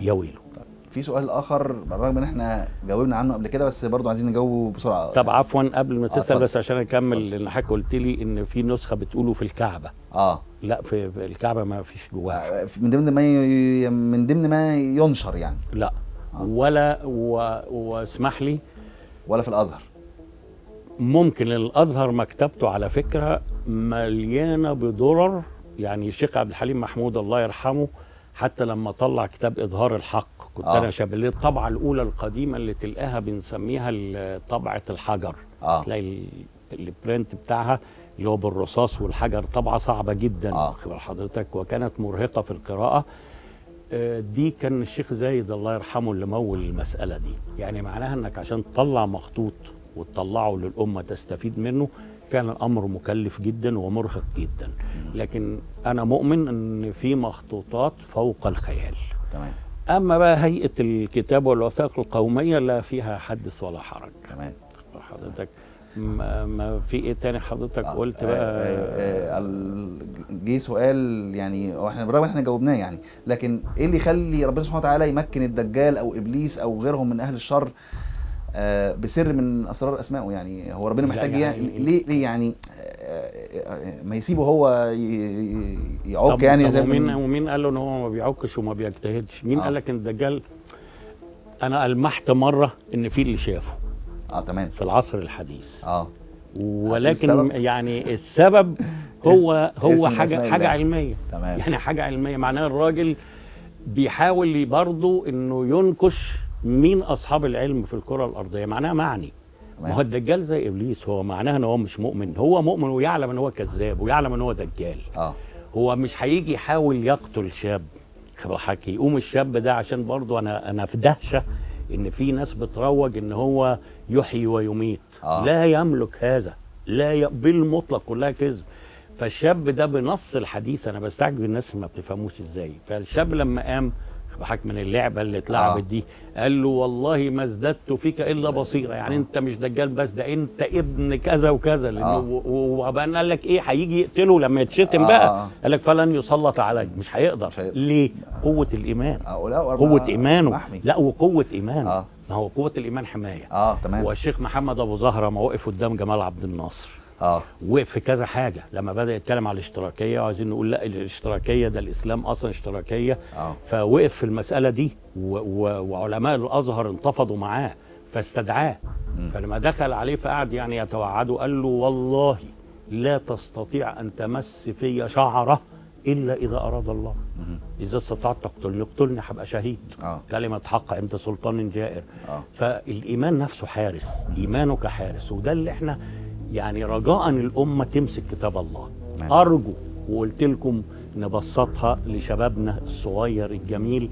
يا ويله طيب. في سؤال آخر بالرغم ان إحنا جاوبنا عنه قبل كده بس برضو عايزين نجاوبه بسرعة. طب عفوا قبل ما تسأل اتفضل. بس عشان أكمل لأن حضرتك قلت لي إن في نسخة بتقوله في الكعبة. آه. لا في الكعبة ما فيش جواها من ضمن ما ي... من ضمن ما ينشر يعني. لا. آه. ولا و... واسمح لي. ولا في الأزهر. ممكن الأزهر مكتبته على فكرة مليانة بدرر يعني الشيخ عبد الحليم محمود الله يرحمه حتى لما طلع كتاب إظهار الحق كنت آه. أنا شاب اللي هي الطبعة الأولى القديمة اللي تلقاها بنسميها طبعة الحجر. آه. تلاقي ال- البرنت بتاعها اللي هو بالرصاص والحجر طبعة صعبة جدا آه. خبر حضرتك وكانت مرهقة في القراءة. آه، دي كان الشيخ زايد الله يرحمه اللي مول المسألة دي. يعني معناها إنك عشان تطلع مخطوط وتطلعه للأمة تستفيد منه فعلا أمر مكلف جدا ومرهق جدا. لكن أنا مؤمن إن في مخطوطات فوق الخيال. تمام. أما بقى هيئة الكتاب والوثائق القومية لا فيها حدث ولا حرج. تمام. حضرتك ما, في إيه تاني حضرتك آه، قلت آه، بقى؟ آه، آه، جه سؤال يعني إحنا بالرغم إحنا جاوبناه يعني لكن إيه اللي يخلي ربنا سبحانه وتعالى يمكن الدجال أو إبليس أو غيرهم من أهل الشر آه، بسر من أسرار أسمائه؟ يعني هو ربنا محتاج يعني- يعني ليه ليه يعني آه، ما يسيبه هو يعك يعني زي ومين ومين قال له إن هو ما بيعكش وما بيجتهدش؟ مين آه. قال لك إن الدجال أنا ألمحت مرة إن في اللي شافه. آه تمام. في العصر الحديث. آه. ولكن السبب؟ يعني السبب هو هو حاجة حاجة. علمية. تمام. يعني حاجة علمية. معناها الراجل بيحاول برضه إنه ينكش مين أصحاب العلم في الكرة الأرضية. معناها معني. ما هو الدجال زي إبليس. هو معناها إن هو مش مؤمن. هو مؤمن ويعلم إن هو كذاب ويعلم إن هو دجال. آه. هو مش هيجي يحاول يقتل شاب. حكي يقوم الشاب ده عشان برضه أنا أنا في دهشة إن في ناس بتروج إن هو يحيي ويميت. آه. لا يملك هذا لا ي... بالمطلق كلها كذب. فالشاب ده بنص الحديث أنا بستعجب الناس ما بتفهموش إزاي. فالشاب لما قام من اللعبة اللي اتلعبت آه. دي. قال له والله ما ازددت فيك إلا بصيرة. يعني آه. أنت مش دجال بس ده أنت ابن كذا وكذا. لأنه آه. وبقى قال لك إيه هيجي يقتله لما يتشتم بقى. قال لك فلن يسلط عليك. مش هيقدر. ليه؟ قوة الإيمان. لا قوة إيمانه. لا وقوه إيمانه. ما هو قوة الإيمان حماية. آه تمام. والشيخ محمد أبو زهرة ما وقف قدام جمال عبد الناصر. آه. وقف في كذا حاجة. لما بدأ يتكلم على الاشتراكية وعايزين نقول لا الاشتراكية ده الإسلام أصلا اشتراكية. آه. فوقف في المسألة دي و و وعلماء الأزهر انتفضوا معاه فاستدعاه. فلما دخل عليه فقعد يعني يتوعده قال له والله لا تستطيع أن تمس في شعره إلا إذا أراد الله. إذا استطعت تقتلني اقتلني هبقى شهيد. آه. كلمة حق عند سلطان جائر. آه. فالإيمان نفسه حارس إيمانك حارس. وده اللي إحنا يعني رجاء الأمة تمسك كتاب الله. تمام. أرجو وقلت لكم نبسطها لشبابنا الصغير الجميل.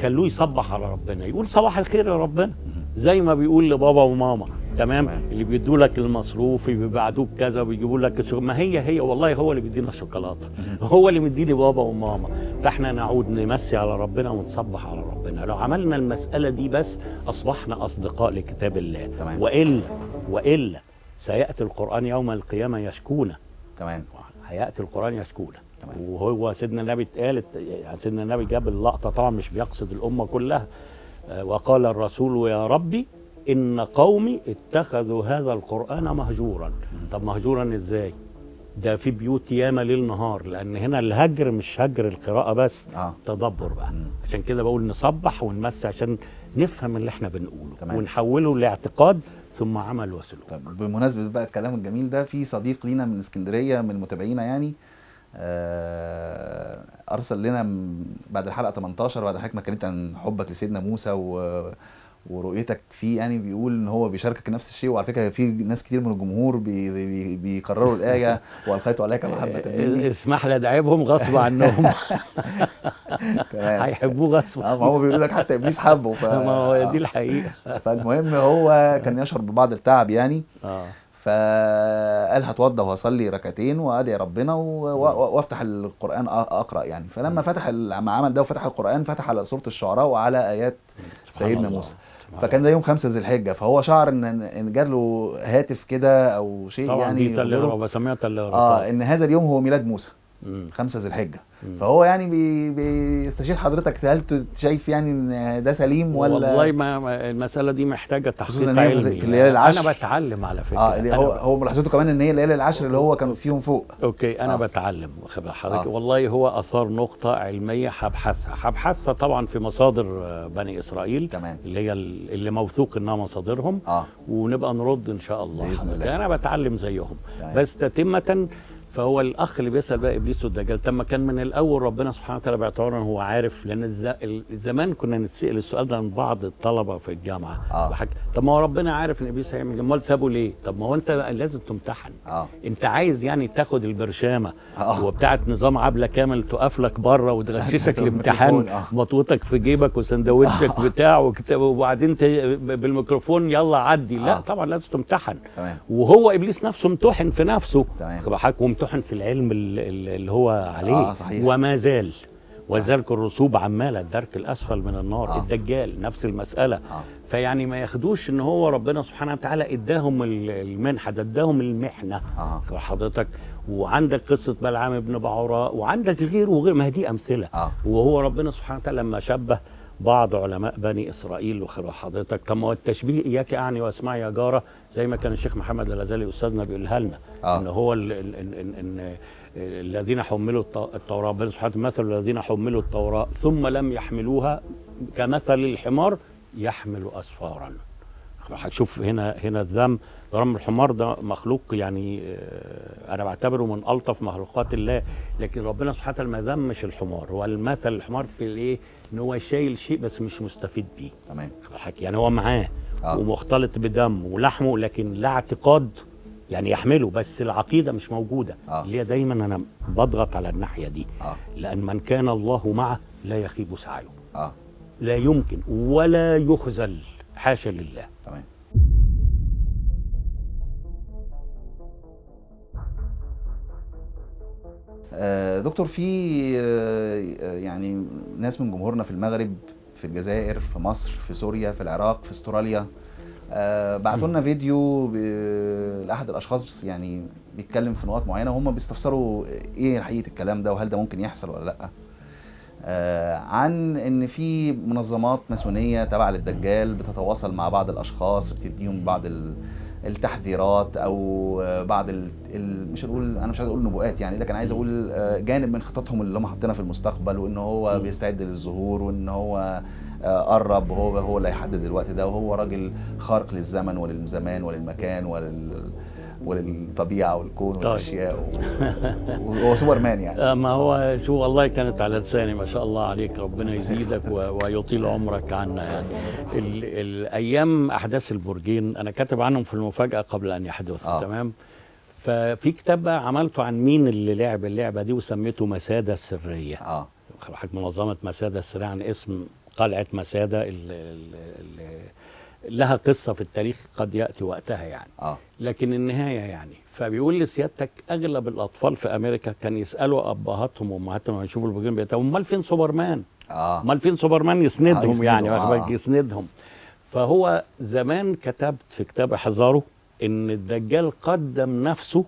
خلوه يصبح على ربنا. يقول صباح الخير يا ربنا. زي ما بيقول لبابا وماما. تمام. اللي بيدوا لك المصروف بيبعتوك كذا وبيجيبوا لك ما هي هي والله هو اللي بيدينا الشوكولاتة. هو اللي مديني بابا وماما. فإحنا نعود نمسي على ربنا ونصبح على ربنا. لو عملنا المسألة دي بس أصبحنا أصدقاء لكتاب الله. تمام. وإلا وإلا سيأتي القرآن يوم القيامة يشكونا. تمام. هيأتي القرآن يشكونا. تمام. وهو سيدنا النبي اتقالت يعني سيدنا النبي جاب اللقطة طبعا مش بيقصد الأمة كلها. آه، وقال الرسول يا ربي إن قومي اتخذوا هذا القرآن مهجورا. طب مهجورا إزاي؟ ده في بيوت ياما ليل نهار لأن هنا الهجر مش هجر القراءة بس آه. تدبر بقى. مم. عشان كده بقول نصبح ونمس عشان نفهم اللي إحنا بنقوله. تمام. ونحوله لاعتقاد ثم عمل وسلوك. طب بمناسبة بقى الكلام الجميل ده في صديق لينا من اسكندرية من متابعينا يعني آه، أرسل لنا بعد الحلقة 18 بعد حضرتك ما اتكلمت عن حبك لسيدنا موسى و ورؤيتك فيه يعني بيقول إن هو بيشاركك نفس الشيء وعلى فكرة في ناس كتير من الجمهور بي بي بيكرروا الآية والقيت عليك محبة مني اسمح لي أدعبهم غصب عنهم. هيحبوه غصب آه ما هو بيقول لك حتى إبليس حبه ف... ما هو آه. دي الحقيقة. فالمهم هو كان يشعر ببعض التعب يعني. آه. فقال هتوضى وهصلي ركعتين وأدعي ربنا وأفتح القرآن أقرأ يعني. فلما فتح لما عمل ده وفتح القرآن فتح على سورة الشعراء وعلى آيات سيدنا. موسى. فكان ده يوم خمسة ذي الحجة. فهو شعر ان إن جاله هاتف كده أو شيء طبعا يعني دي تل يخبره- الربا بسميها تل الربا آه إن هذا اليوم هو ميلاد موسى. خمسة ذي الحجة. فهو يعني بي بيستشير حضرتك هل شايف يعني إن ده سليم ولا والله ما المسألة دي محتاجة تحقيق علمي في الليالي العشر. أنا بتعلم على فكرة آه اللي أنا هو هو ملاحظته كمان إن هي الليالي العشر اللي هو كان فيهم فوق okay أنا آه. آه. بتعلم واخد حضرتك آه. آه. والله هو أثار نقطة علمية هبحثها هبحثها طبعا في مصادر آه، بني إسرائيل تمام اللي هي ال- اللي موثوق إنها مصادرهم آه ونبقى نرد إن شاء الله بإذن حضرتك. الله. أنا بتعلم زيهم تمام. بس تتمة فهو الأخ اللي بيسأل بقى إبليس والدجال طب ما كان من الأول ربنا سبحانه وتعالى باعتباره هو عارف لأن زمان كنا نتسأل السؤال ده من بعض الطلبة في الجامعة آه. طب ما هو ربنا عارف إن إبليس هيعمل أمال سابه ليه؟ طب ما هو أنت لازم تمتحن آه أنت عايز يعني تاخد البرشامة آه. وبتاعة نظام عبلة كامل تقف لك بره وتغششك الامتحان آه. مطوتك في جيبك وسندوتشك بتاع وكتاب وبعدين بالميكروفون يلا عدي لا آه. طبعا لازم تمتحن تمام وهو إبليس نفسه امتحن في نفسه تمام. وامتحن في العلم ال- ال- اللي هو عليه. آه، صحيح. وما زال. وذلك الرسوب عمالة الدرك الأسفل من النار آه. الدجال نفس المسألة. آه. فيعني ما ياخدوش إن هو ربنا سبحانه وتعالى إداهم ال- المنحة ده إداهم المحنة. خد حضرتك. وعندك قصة بلعام بن بعوراء وعندك غيره وغير ما هي دي أمثلة. آه. وهو ربنا سبحانه وتعالى لما شبه بعض علماء بني إسرائيل وخير حضرتك. طب ما هو التشبيه إياك اعني واسمعي يا جارة زي ما كان الشيخ محمد الغزالي أستاذنا بيقولها لنا آه. إن هو ال ال ال ال ال الذين حملوا التوراة ربنا سبحانه مثل الذين حملوا التوراة ثم لم يحملوها كمثل الحمار يحمل اسفارا. هتشوف هنا هنا الذم رم الحمار ده مخلوق يعني آه، أنا بعتبره من ألطف مخلوقات الله لكن ربنا سبحانه وتعالى ما ذمش الحمار. هو المثل الحمار في الإيه؟ إن هو شايل شيء بس مش مستفيد بيه. تمام. حضرتك؟ يعني هو معاه آه. ومختلط بدم ولحمه لكن لا اعتقاد يعني يحمله بس العقيدة مش موجودة. آه. اللي هي دايما أنا بضغط على الناحية دي. آه. لأن من كان الله معه لا يخيب سعيه. آه. لا يمكن ولا يخذل حاشا لله. تمام. دكتور في آه، يعني ناس من جمهورنا في المغرب في الجزائر في مصر في سوريا في العراق في استراليا آه، بعتوا لنا فيديو لأحد الأشخاص يعني بيتكلم في نقاط معينة وهم بيستفسروا إيه حقيقة الكلام ده وهل ده ممكن يحصل ولا لأ؟ آه، عن إن في منظمات ماسونية تبع للدجال بتتواصل مع بعض الأشخاص بتديهم بعض ال- التحذيرات أو بعض ال... ال... مش هنقول أنا مش عايز أقول نبوءات يعني لكن عايز أقول آه، جانب من خططهم اللي هم حاطينها في المستقبل وإن هو. بيستعد للظهور وإن هو آه، قرب وهو هو اللي هيحدد الوقت ده وهو راجل خارق للزمن وللزمان وللمكان ولل وللطبيعه والكون طيب. والأشياء وهو سوبر مان يعني. آه، ما هو شو والله كانت على لساني ما شاء الله عليك ربنا يزيدك ويطيل عمرك عنا يعني. ال- الأيام أحداث البرجين أنا كاتب عنهم في المفاجأة قبل أن يحدث آه. تمام؟ ففي كتاب بقى عملته عن مين اللي لعب اللعبة دي وسميته مسادة السريه آه. منظمة مسادة السريه عن اسم قلعة مسادة اللي لها قصة في التاريخ قد يأتي وقتها يعني. آه. لكن النهاية يعني فبيقول لسيادتك أغلب الأطفال في أمريكا كان يسألوا أبهاتهم وأمهاتهم لما يشوفوا البرجين بيتهم أمال فين سوبرمان؟ آه. أمال فين سوبرمان؟ يسندهم يسندهم، يعني آه. يسندهم. فهو زمان كتبت في كتاب احذاره إن الدجال قدم نفسه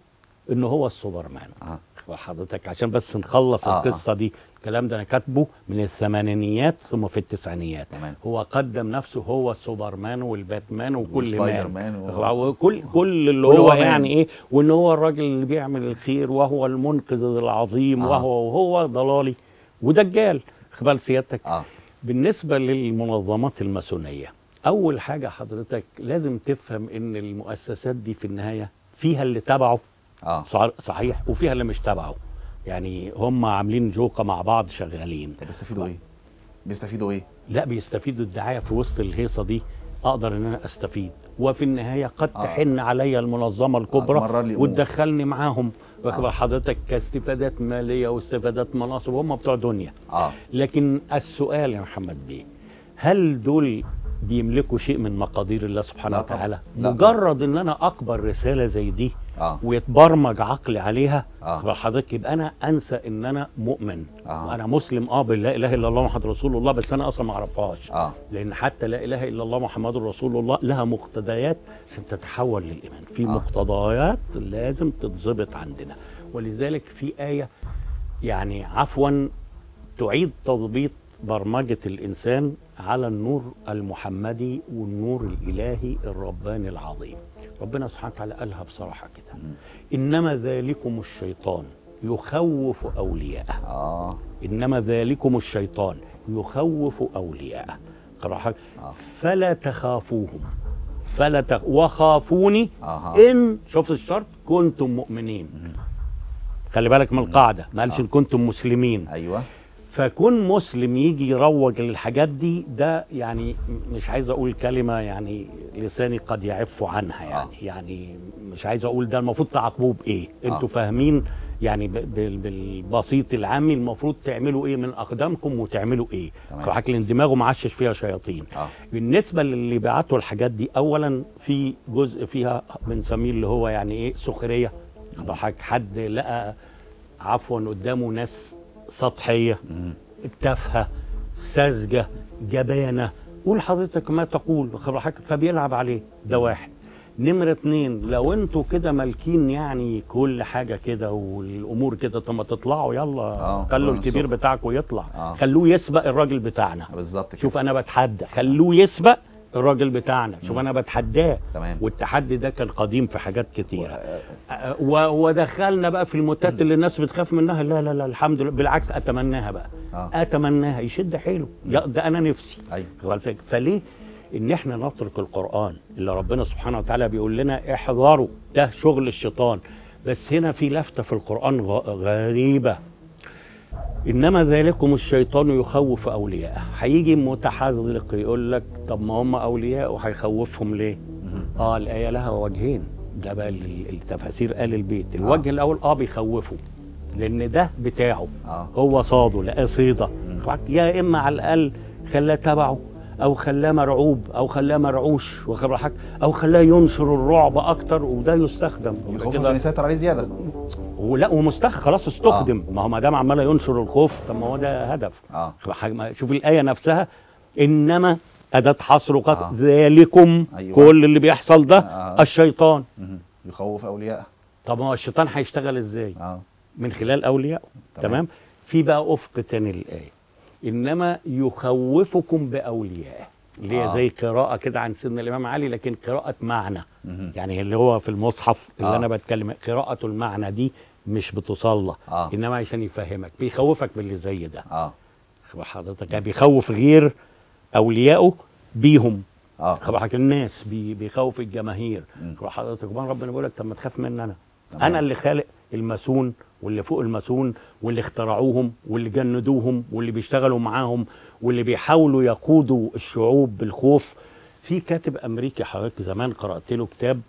إن هو السوبرمان. آه. حضرتك؟ عشان بس نخلص آه، آه. القصة دي. الكلام ده أنا كاتبه من الثمانينيات ثم في التسعينيات. تمام. هو قدم نفسه هو السوبرمان والباتمان وكل man. man و- وكل كل اللي هو هو man. يعني إيه وإن هو الراجل اللي بيعمل الخير وهو المنقذ العظيم آه. وهو وهو ضلالي ودجال. خبال سيادتك. آه. بالنسبة للمنظمات الماسونية أول حاجة حضرتك لازم تفهم إن المؤسسات دي في النهاية فيها اللي تبعه. صع- صحيح وفيها اللي مش تبعه. يعني هم عاملين جوقه مع بعض شغالين طب بيستفيدوا إيه؟ بيستفيدوا إيه؟ لا بيستفيدوا الدعاية في وسط الهيصة دي أقدر إن أنا أستفيد وفي النهاية قد آه. تحن علي المنظمة الكبرى. وتدخلني معاهم واخد آه. حضرتك كاستفادات مالية واستفادات مناصب هم بتوع دنيا آه لكن السؤال يا محمد بيه هل دول بيملكوا شيء من مقادير الله سبحانه. وتعالى مجرد إن أنا اقبل رسالة زي دي آه. ويتبرمج عقلي عليها آه. حضرتك يبقى أنا أنسى إن أنا مؤمن. آه. وأنا مسلم آه باللا إله إلا الله محمد رسول الله بس أنا أصلا ما أعرفهاش. آه. لأن حتى لا إله إلا الله محمد رسول الله لها مقتضيات عشان تتحول للإيمان. في آه. مقتضيات لازم تتظبط عندنا. ولذلك في آية يعني عفوا تعيد تضبيط برمجة الإنسان على النور المحمدي والنور الإلهي الرباني العظيم. ربنا سبحانه وتعالى قالها بصراحة كده. إنما ذلكم الشيطان يخوف أولياءه. آه. إنما ذلكم الشيطان يخوف أولياءه. آه. فلا تخافوهم. فلا تخ... وخافوني أها إن شوف الشرط كنتم مؤمنين. خلي بالك من القاعدة. ما قالش آه. إن كنتم مسلمين. أيوه. فكون مسلم يجي يروج للحاجات دي ده يعني مش عايز أقول كلمة يعني لساني قد يعف عنها يعني آه. يعني مش عايز أقول ده المفروض تعاقبوه بإيه أنتوا آه. فاهمين يعني بالبسيط العامي المفروض تعملوا إيه من أقدامكم وتعملوا إيه. صراحة لأن دماغه معشش فيها شياطين آه بالنسبة للي بيعتوا الحاجات دي اولا في جزء فيها بنسميه اللي هو يعني إيه سخرية ضحك حد لقى عفوا قدامه ناس سطحية. تافهة ساذجة جبانة. قول حضرتك ما تقول خبر حضرتك فبيلعب عليه. ده واحد. نمرة اتنين لو أنتوا كده مالكين يعني كل حاجة كده والأمور كده طب ما تطلعوا يلا. آه، خلوا الكبير. بتاعكم يطلع. آه. خلوه يسبق الراجل بتاعنا. بالظبط شوف أنا بتحدى. خلوه يسبق الراجل بتاعنا شوف أنا بتحداه. تمام. والتحدي ده كان قديم في حاجات كتيرة. و- أه، ودخلنا بقى في الموتات اللي الناس بتخاف منها. لا لا لا الحمد لله. بالعكس أتمناها بقى. آه. أتمناها. يشد حيله. ده أنا نفسي. أيوه. فليه؟ إن إحنا نترك القرآن اللي ربنا سبحانه وتعالى بيقول لنا احذروا. ده شغل الشيطان. بس هنا في لفتة في القرآن غ- غريبة. إنما ذلكم الشيطان يخوف أولياءه. هيجي متحذلق يقول لك طب ما هم أولياء وهيخوفهم ليه. آه الآية لها وجهين. ده بقى ال- التفاسير قال البيت. الوجه الأول آه بيخوفه لأن ده بتاعه. آه. هو صاده لقاه صيده. يا إما على الأقل خلاه تبعه أو خلاه مرعوب أو خلاه مرعوش واخد أو خلاه ينشر الرعب أكتر وده يستخدم. وبيخوف كده- عشان يسيطر عليه زيادة. ولا ومستخ خلاص استخدم ما هو ما دام عمال ينشر الخوف طب ما هو ده هدف حاجة- شوف الآية نفسها إنما أداة حصر آه. ذلكم أيوة. كل اللي بيحصل ده آه. الشيطان. يخوف اولياء طب ما هو الشيطان هيشتغل إزاي آه من خلال اوليائه تمام. تمام في بقى أفق تاني للآية إنما يخوفكم باوليائه اللي هي آه. زي قراءة كده عن سيدنا الإمام علي لكن قراءة معنى مهم. يعني اللي هو في المصحف اللي آه. أنا بتكلم قراءة المعنى دي مش بتصلى آه. إنما عشان يفهمك بيخوفك باللي زي ده. آه. خبر حضرتك يعني بيخوف غير اوليائه بيهم. آه. خبر حضرتك الناس بي بيخوف الجماهير. خبر حضرتك وبعدين ربنا بيقول لك طب ما تخاف مني أنا. تمام. أنا اللي خالق الماسون واللي فوق الماسون واللي اخترعوهم واللي جندوهم واللي بيشتغلوا معاهم واللي بيحاولوا يقودوا الشعوب بالخوف. في كاتب أمريكي حضرتك زمان قرأت له كتاب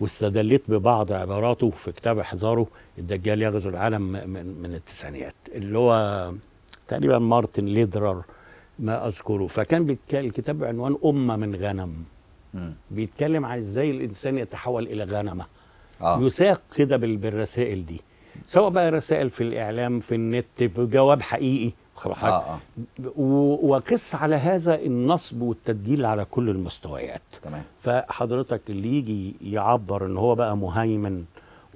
واستدليت ببعض عباراته في كتاب احذاره الدجال يغزو العالم من, من التسعينيات اللي هو تقريبا مارتن ليدرر ما أذكره. فكان بيتكلم الكتاب بعنوان أمة من غنم. مم. بيتكلم عن إزاي الإنسان يتحول إلى غنمة. آه. يساق كده بال- بالرسائل دي. سواء بقى رسائل في الإعلام في النت في جواب حقيقي. آه و- وقس على هذا النصب والتدجيل على كل المستويات. تمام. فحضرتك اللي يجي يعبر إن هو بقى مهيمن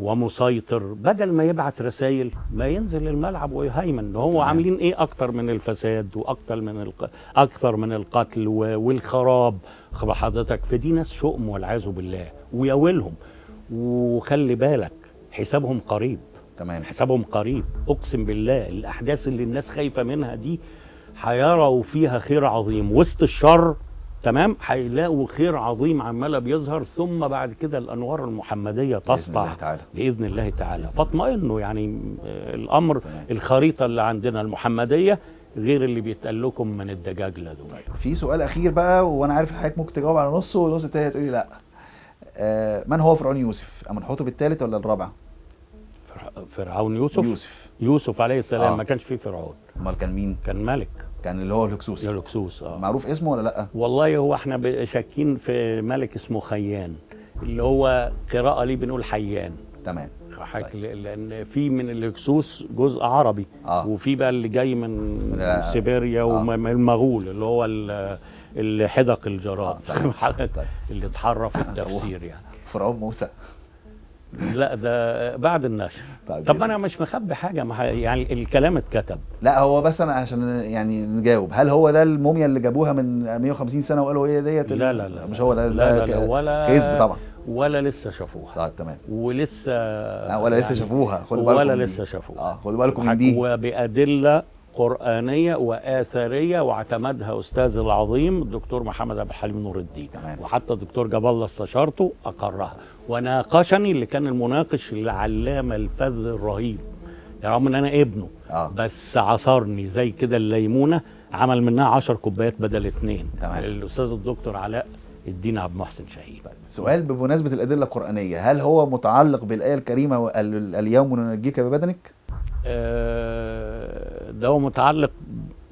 ومسيطر بدل ما يبعت رسائل ما ينزل الملعب ويهيمن. هو. عاملين إيه أكتر من الفساد وأكتر من الق... أكتر من القتل و... والخراب؟ خبر حضرتك فدي ناس شؤم والعياذ بالله ويا ويلهم وخلي بالك حسابهم قريب. تمام. حسابهم قريب. أقسم بالله الأحداث اللي الناس خايفة منها دي هيروا فيها خير عظيم. وسط الشر تمام؟ هيلاقوا خير عظيم عماله بيظهر ثم بعد كده الأنوار المحمدية تسطع. تعالى. بإذن الله تعالى. فاطمئنوا يعني آه، الأمر. الخريطة اللي عندنا المحمدية غير اللي بيتقال لكم من الدجاجلة دول. في سؤال أخير بقى وأنا عارف حضرتك ممكن تجاوب على نصه والنص التاني هتقولي لأ. آه من هو فرعون يوسف؟ امنحوتب الثالث ولا الرابع؟ فرع- فرعون يوسف؟ يوسف, يوسف عليه السلام آه. ما كانش فيه فرعون. أمال كان مين؟ كان ملك. كان اللي هو الهكسوس. يا لكسوس آه. معروف اسمه ولا لأ؟ والله هو إحنا شاكين في ملك اسمه خيان اللي هو قراءة ليه بنقول حيان. تمام. حك... لأن في من الهكسوس جزء عربي آه. وفي بقى اللي جاي من ال- سيبيريا آه. ومن المغول اللي هو ال- الحدق الجراد. آه، طيب. طيب. اللي اتحرف في التفسير يعني. فرعون موسى. لا ده بعد النشر. طيب طب أنا مش مخبي حاجة ما يعني الكلام اتكتب. لا هو بس أنا عشان يعني نجاوب. هل هو ده الموميا اللي جابوها من 150 سنة وقالوا هي ديت؟ لا لا لا مش هو ده لا ده لا, ولا كذب طبعا ولا لسه شافوها. طيب تمام. ولسه لا ولا لسه شافوها. خدوا بالكم ولا. لسه شافوها. آه خدوا بالكم من دي. وبأدلة قرآنية وآثارية واعتمدها أستاذ العظيم الدكتور محمد عبد الحليم نور الدين. تمام. وحتى الدكتور جاب الله استشارته أقرها. وناقشني اللي كان المناقش العلامة الفذ الرهيب. يعني رغم إن أنا ابنه. آه. بس عصرني زي كده الليمونة. عمل منها 10 كوبايات بدل تمام. الأستاذ الدكتور علاء الدين عبد المحسن شهيد. طيب سؤال بمناسبة الأدلة القرآنية. هل هو متعلق بالآية الكريمة اليوم ننجيك ببدنك؟ آه، ده هو متعلق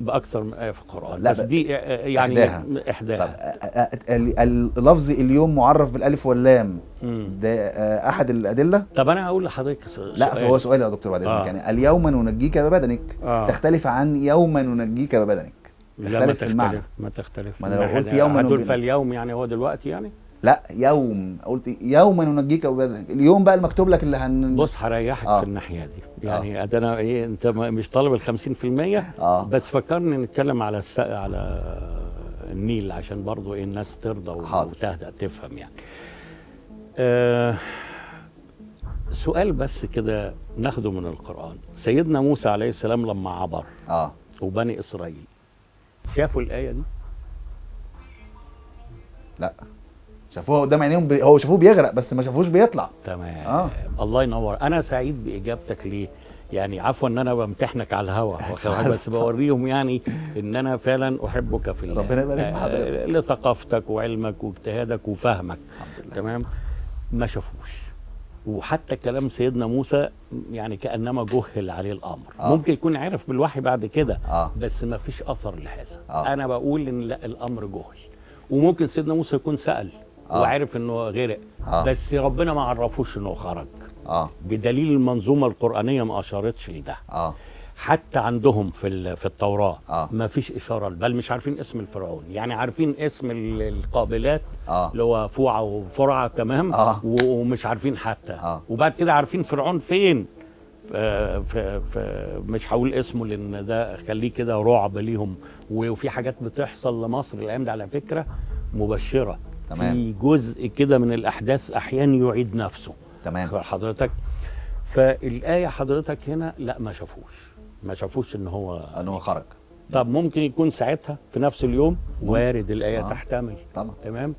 بأكثر من آية في القرآن لا، بس دي آه، يعني إحداها. إحداها طب آه، آه، اللفظ اليوم معرف بالألف واللام. ده آه، أحد الأدلة طب أنا أقول لحضرتك س- لا سؤال. هو سؤال يا دكتور بعد إذنك آه. يعني اليوم ننجيك ببدنك آه. تختلف عن يوم ننجيك ببدنك لا، ما تختلف المعنى ما تختلف ما أنا لو قلت إحنا- يوماً هدول وبين- فاليوم يعني هو دلوقتي يعني لا يوم. قلت يوم ننجيك اليوم بقى المكتوب لك اللي هن بص هريحك آه. في الناحية دي. يعني ده أنا إيه أنت مش طالب ال 50% آه. بس فكرني نتكلم على الس... على النيل عشان برضو إيه الناس ترضى. وتهدأ تفهم يعني. آه سؤال بس كده ناخده من القرآن. سيدنا موسى عليه السلام لما عبر آه. وبني إسرائيل شافوا الآية دي؟ لا. شافوها قدام عينيهم بي... هو شافوه بيغرق بس ما شافوش بيطلع. تمام. آه. الله ينور. أنا سعيد بإجابتك ليه. يعني عفوا إن أنا بمتحنك على الهوا؟ بس بوريهم يعني إن أنا فعلا أحبك في الله. ربنا يبارك في حضرتك. آه، لثقافتك وعلمك واجتهادك وفهمك. الحمد لله. تمام؟ ما شافوش. وحتى كلام سيدنا موسى يعني كأنما جهل عليه الأمر. آه. ممكن يكون عرف بالوحي بعد كده آه. بس ما فيش أثر لهذا. آه. أنا بقول إن لا الأمر جهل. وممكن سيدنا موسى يكون سأل آه. وعرف إنه غرق آه. بس ربنا ما عرفوش إنه خرج. آه. بدليل المنظومة القرآنية ما أشارتش لده. آه. حتى عندهم في في التوراة آه. ما فيش إشارة بل مش عارفين اسم الفرعون. يعني عارفين اسم ال- القابلات آه. اللي هو فوعة وفرعة تمام؟ آه. ومش عارفين حتى. آه. وبعد كده عارفين فرعون فين؟ ف... ف... ف... مش هقول اسمه لأن ده خليه كده رعب ليهم. وفي حاجات بتحصل لمصر الأيام دي على فكرة مبشرة. تمام. في جزء كده من الأحداث أحيانا يعيد نفسه. تمام. حضرتك. فالآية حضرتك هنا لا ما شافوش. ما شافوش إن هو إن هو خرج. طب ممكن يكون ساعتها في نفس اليوم ممكن. وارد الآية آه. تحتمل. طبعا. تمام.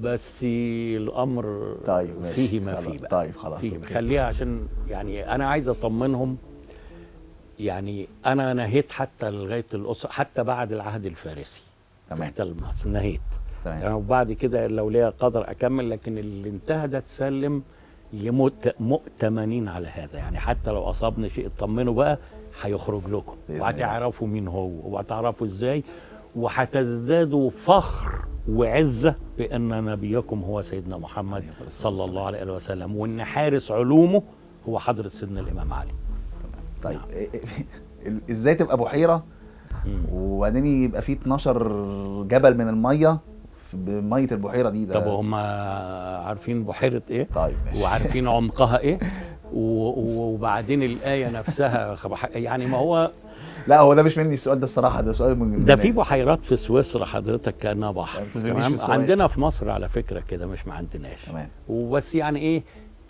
بس الأمر طيب ماشي. فيه ما. فيه بقى. طيب خلاص. فيه. خليها عشان يعني أنا عايز أطمنهم. يعني أنا نهيت حتى لغاية الأسرة حتى بعد العهد الفارسي. تمام. نهيت. تمام. يعني وبعد كده لو ليا قدر أكمل لكن اللي انتهى ده تسلم لمؤت- مؤتمنين على هذا. يعني حتى لو اصابنا شيء اطمنوا بقى هيخرج لكم. وهتعرفوا مين هو وهتعرفوا إزاي. وهتزدادوا فخر وعزة بأن نبيكم هو سيدنا محمد صلى الله عليه وسلم. وإن حارس علومه هو حضرة سيدنا الإمام علي. طيب نعم. إيه- إيه- إزاي تبقى بحيرة. وبعدين يبقى فيه 12 جبل من المية بمية البحيرة دي ده. طب هم عارفين بحيرة إيه؟ طيب ماشي. وعارفين عمقها إيه؟ وبعدين الآية نفسها يعني ما هو لا هو ده مش مني السؤال ده الصراحة ده سؤال من ده في بحيرات في سويسرا حضرتك كانها بحر بتظلمنيش في تمام. عندنا في مصر على فكرة كده مش ما عندناش. تمام. وبس يعني إيه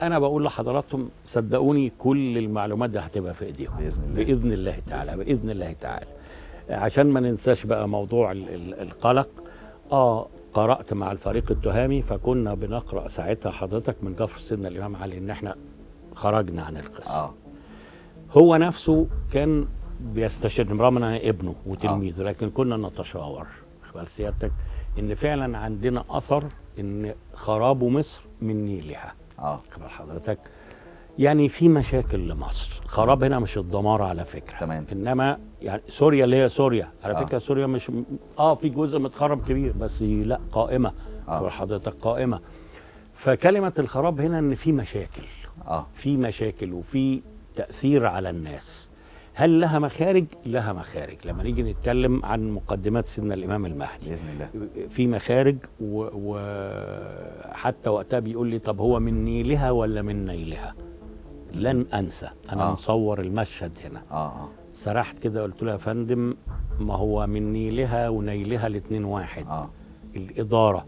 أنا بقول لحضراتكم صدقوني كل المعلومات دي هتبقى في إيديكم. بإذن الله. بإذن الله تعالى بإذن الله تعالى. عشان ما ننساش بقى موضوع ال- ال- القلق آه قرأت مع الفريق التهامي فكنا بنقرأ ساعتها حضرتك من جفر سيدنا الإمام علي إن إحنا خرجنا عن القصة. آه. هو نفسه كان بيستشير أنا ابنه وتلميذه لكن كنا نتشاور بل سيادتك إن فعلا عندنا أثر إن خراب مصر من نيلها. آه. خبر حضرتك يعني في مشاكل لمصر. خراب هنا مش الدمار على فكرة. تمام. إنما يعني سوريا اللي هي سوريا. على آه. فكرة سوريا مش آه في جزء متخرب كبير بس لا قائمة. آه. حضرتك قائمة. فكلمة الخراب هنا إن في مشاكل. آه. في مشاكل وفي تأثير على الناس. هل لها مخارج؟ لها مخارج. لما نيجي نتكلم عن مقدمات سيدنا الإمام المهدي. بإذن الله. في مخارج وحتى وقتها بيقول لي طب هو من نيلها ولا من نيلها؟ لن أنسى. أنا آه. آه. مصور المشهد هنا. آه آه. سرحت كده قلت له يا فندم ما هو من نيلها ونيلها الاتنين واحد. الإدارة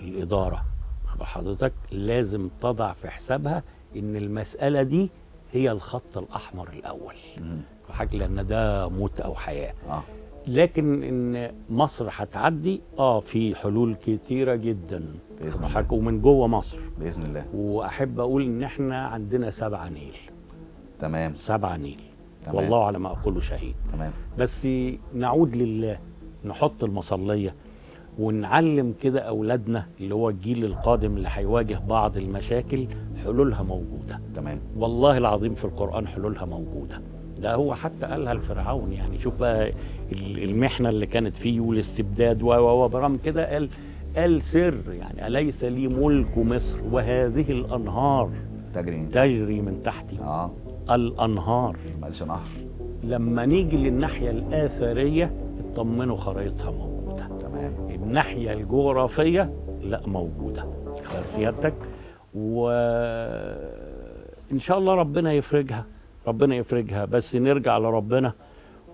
الإدارة خبر حضرتك لازم تضع في حسابها إن المسألة دي هي الخط الأحمر الأول. مم. حاجة لأن ده موت أو حياة. آه. لكن إن مصر هتعدي آه في حلول كتيرة جدا. خبر الله. ومن جوه مصر. بإذن الله. وأحب أقول إن إحنا عندنا سبعة نيل. تمام. سبعة نيل. تمام. والله على ما أقوله شهيد تمام. بس نعود لله نحط المصلية ونعلم كده أولادنا اللي هو الجيل القادم اللي هيواجه بعض المشاكل حلولها موجودة. تمام. والله العظيم في القرآن حلولها موجودة. ده هو حتى قالها لفرعون يعني شوف بقى ال- المحنة اللي كانت فيه والاستبداد و و و برغم كده قال قال سر. يعني أليس لي ملك مصر؟ وهذه الأنهار تجري من تجري من تحتي. آه. الأنهار. ما قالش نهر. لما نيجي للناحية الآثارية اطمنوا خرائطها موجودة. تمام. الناحية الجغرافية لا موجودة. خد سيادتك وإن شاء الله ربنا يفرجها. ربنا يفرجها. بس نرجع لربنا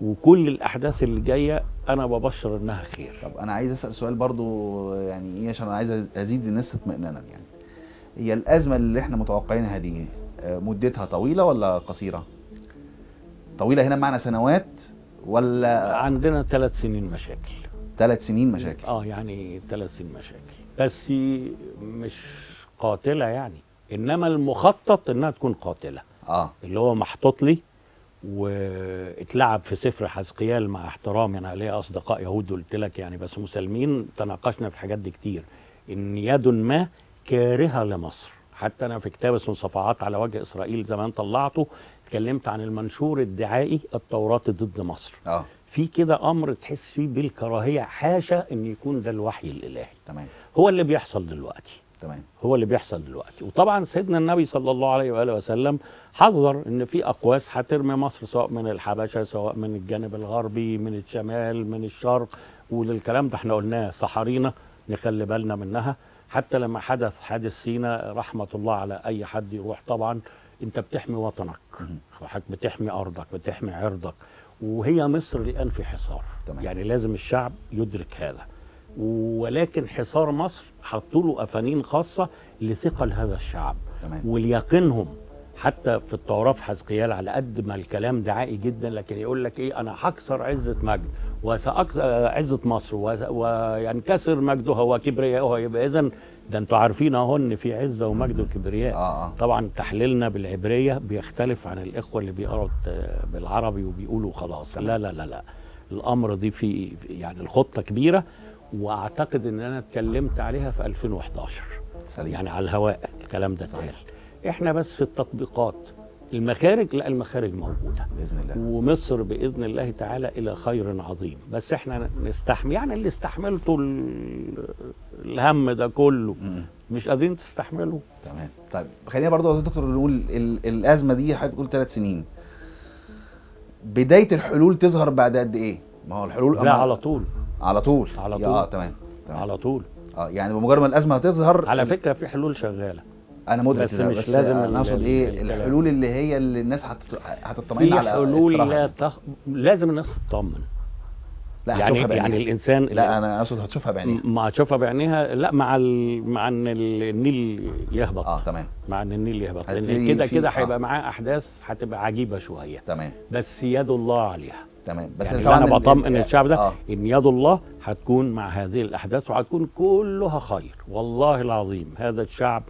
وكل الأحداث اللي جاية أنا ببشر إنها خير. طب أنا عايز أسأل سؤال برضو يعني إيه؟ عشان عايز أزيد الناس اطمئنانا يعني. هي الأزمة اللي إحنا متوقعينها دي آه، مدتها طويلة ولا قصيرة؟ طويلة هنا بمعنى سنوات ولا عندنا ثلاث سنين مشاكل. ثلاث سنين مشاكل. آه يعني ثلاث سنين مشاكل. بس مش قاتلة يعني إنما المخطط إنها تكون قاتلة. آه. اللي هو محطوط لي واتلعب في سفر حزقيال مع احترامي أنا ليا أصدقاء يهود قلت لك يعني بس مسلمين تناقشنا في الحاجات دي كتير. إن يد ما كارهة لمصر. حتى أنا في كتاب اسمه صفحات على وجه إسرائيل زمان طلعته اتكلمت عن المنشور الدعائي التوراة ضد مصر. آه. في كده أمر تحس فيه بالكراهية حاشا إن يكون ده الوحي الإلهي. تمام. هو اللي بيحصل دلوقتي. تمام. هو اللي بيحصل دلوقتي. وطبعا سيدنا النبي صلى الله عليه وآله وسلم حذر إن في أقواس هترمي مصر سواء من الحبشة سواء من الجانب الغربي من الشمال من الشرق. وللكلام ده إحنا قلناه صحارينا نخلي بالنا منها. حتى لما حدث حادث سينا رحمة الله على أي حد يروح طبعا أنت بتحمي وطنك. بتحمي أرضك بتحمي عرضك. وهي مصر الان في حصار. تمام. يعني لازم الشعب يدرك هذا. ولكن حصار مصر حطوا له أفانين خاصة لثقل هذا الشعب. تمام. وليقينهم حتى في التوراة في حزقيال على قد ما الكلام دعائي جدا لكن يقول لك إيه أنا هكسر عزة مجد وسأكسر عزة مصر وينكسر مجدها وكبرياءها. يبقى اذا ده أنتوا عارفين أهو إن في عزة ومجد وكبرياء. آه آه. طبعا تحليلنا بالعبرية بيختلف عن الإخوة اللي بيقروا بالعربي وبيقولوا خلاص. لا لا لا لا. الأمر دي في يعني الخطة كبيرة. وأعتقد إن أنا اتكلمت عليها في 2011 سليم. يعني على الهواء الكلام ده. اتقال إحنا بس في التطبيقات. المخارج لا المخارج موجودة. بإذن الله. ومصر بإذن الله تعالى إلى خير عظيم. بس إحنا نستحمل يعني اللي استحملته ال- الهم ده كله. مم. مش قادرين تستحمله. تمام. طيب خلينا برضو يا دكتور نقول ال- الأزمة دي حضرتك بتقول ثلاث سنين. بداية الحلول تظهر بعد قد إيه؟ ما هو الحلول لا على طول. على طول. على طول. آه تمام تمام. على طول. آه يعني بمجرد ما الأزمة هتظهر على فكرة في حلول شغالة. أنا مدرك بس مش بس لازم أنا أقصد إيه. الحلول اللي هي اللي الناس هتطمئن على حلول. لا تخ... لازم الناس تطمن. لا يعني هتشوفها بعينيها. يعني الإنسان لا أنا أقصد هتشوفها بعينيها. ما تشوفها بعينيها لا مع ال... مع إن ال- النيل يهبط. آه تمام. مع إن النيل يهبط. لأن كده كده آه. هيبقى معاه أحداث هتبقى عجيبة شوية. تمام. بس يد الله عليها. تمام. بس يعني طبعا أنا بطمئن ال- الشعب ده آه. إن يد الله هتكون مع هذه الأحداث وهتكون كلها خير. والله العظيم هذا الشعب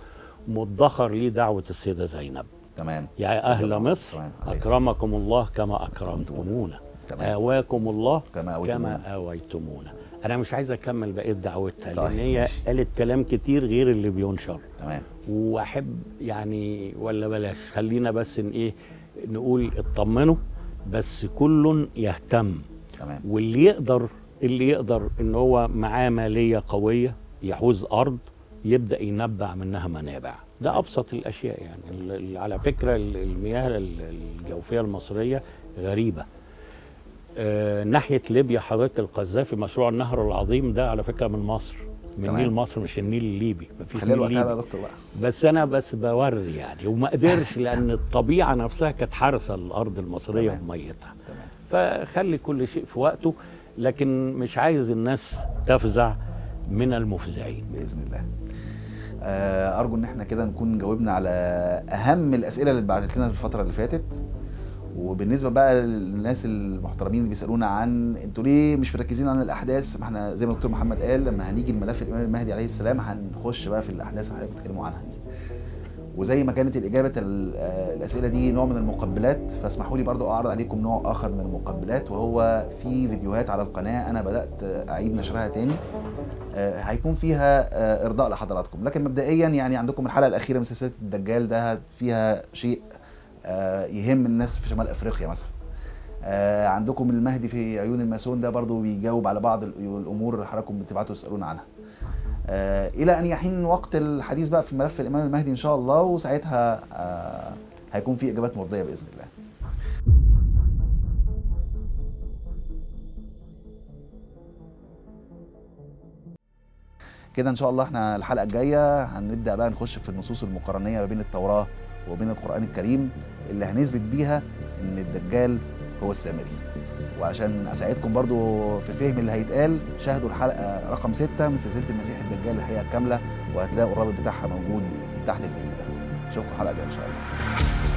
مدخر ليه دعوه السيدة زينب. تمام. يا أهل مصر تمام. أكرمكم الله كما أكرمتمونا. تمام. آواكم الله كما أويتمونا. كما آويتمونا. أنا مش عايز أكمل بقية دعوتها طيب، لأن هي. قالت كلام كتير غير اللي بينشر. تمام. وأحب يعني ولا بلاش خلينا بس إن إيه نقول اطمنوا. بس كل يهتم. تمام. واللي يقدر اللي يقدر إن هو معاه مالية قوية يحوز أرض يبدأ ينبع منها منابع. ده أبسط الأشياء يعني. على فكرة ال- المياه ال- الجوفية المصرية غريبة. آه ناحية ليبيا حضرتك القذافي مشروع النهر العظيم ده على فكرة من مصر. من تمام. نيل مصر مش النيل الليبي مفيش خلينا نيل الوقت ليبي. يا دكتور بقى. بس أنا بس بوري يعني وما قدرش لأن الطبيعة نفسها كانت حارسة الأرض المصرية تمام. بميتها تمام. فخلي كل شيء في وقته لكن مش عايز الناس تفزع من المفزعين. بإذن الله. آه، أرجو إن إحنا كده نكون جاوبنا على أهم الأسئلة اللي اتبعتت لنا في الفترة اللي فاتت. وبالنسبة بقى للناس المحترمين اللي بيسألونا عن أنتوا ليه مش مركزين عن الأحداث؟ ما إحنا زي ما الدكتور محمد قال لما هنيجي الملف الإمام المهدي عليه السلام هنخش بقى في الأحداث اللي حضرتك بتتكلموا عنها دي. وزي ما كانت الإجابة ال- آه، الأسئلة دي نوع من المقبلات فاسمحوا لي برضو أعرض عليكم نوع آخر من المقبلات وهو في فيديوهات على القناة أنا بدأت أعيد نشرها تاني. آه، هيكون فيها آه، إرضاء لحضراتكم. لكن مبدئيا يعني عندكم الحلقة الأخيرة من سلسلة الدجال ده فيها شيء يهم الناس في شمال أفريقيا مثلا. آه، عندكم المهدي في عيون الماسون ده برضو بيجاوب على بعض ال- الأمور اللي حضراتكم بتبعتوا تسالونا عنها. آه، إلى أن يحين وقت الحديث بقى في ملف الإمام المهدي إن شاء الله وساعتها آه، هيكون في إجابات مرضية بإذن الله. كده إن شاء الله إحنا الحلقة الجاية هنبدأ بقى نخش في النصوص المقارنية ما بين التوراة وبين القرآن الكريم. اللي هنثبت بيها إن الدجال هو السامري. وعشان أساعدكم برضو في فهم اللي هيتقال شاهدوا الحلقة رقم 6 من سلسلة المسيح الدجال الحقيقة الكاملة وهتلاقوا الرابط بتاعها موجود تحت الفيديو ده. أشوفكم الحلقة الجاية إن شاء الله.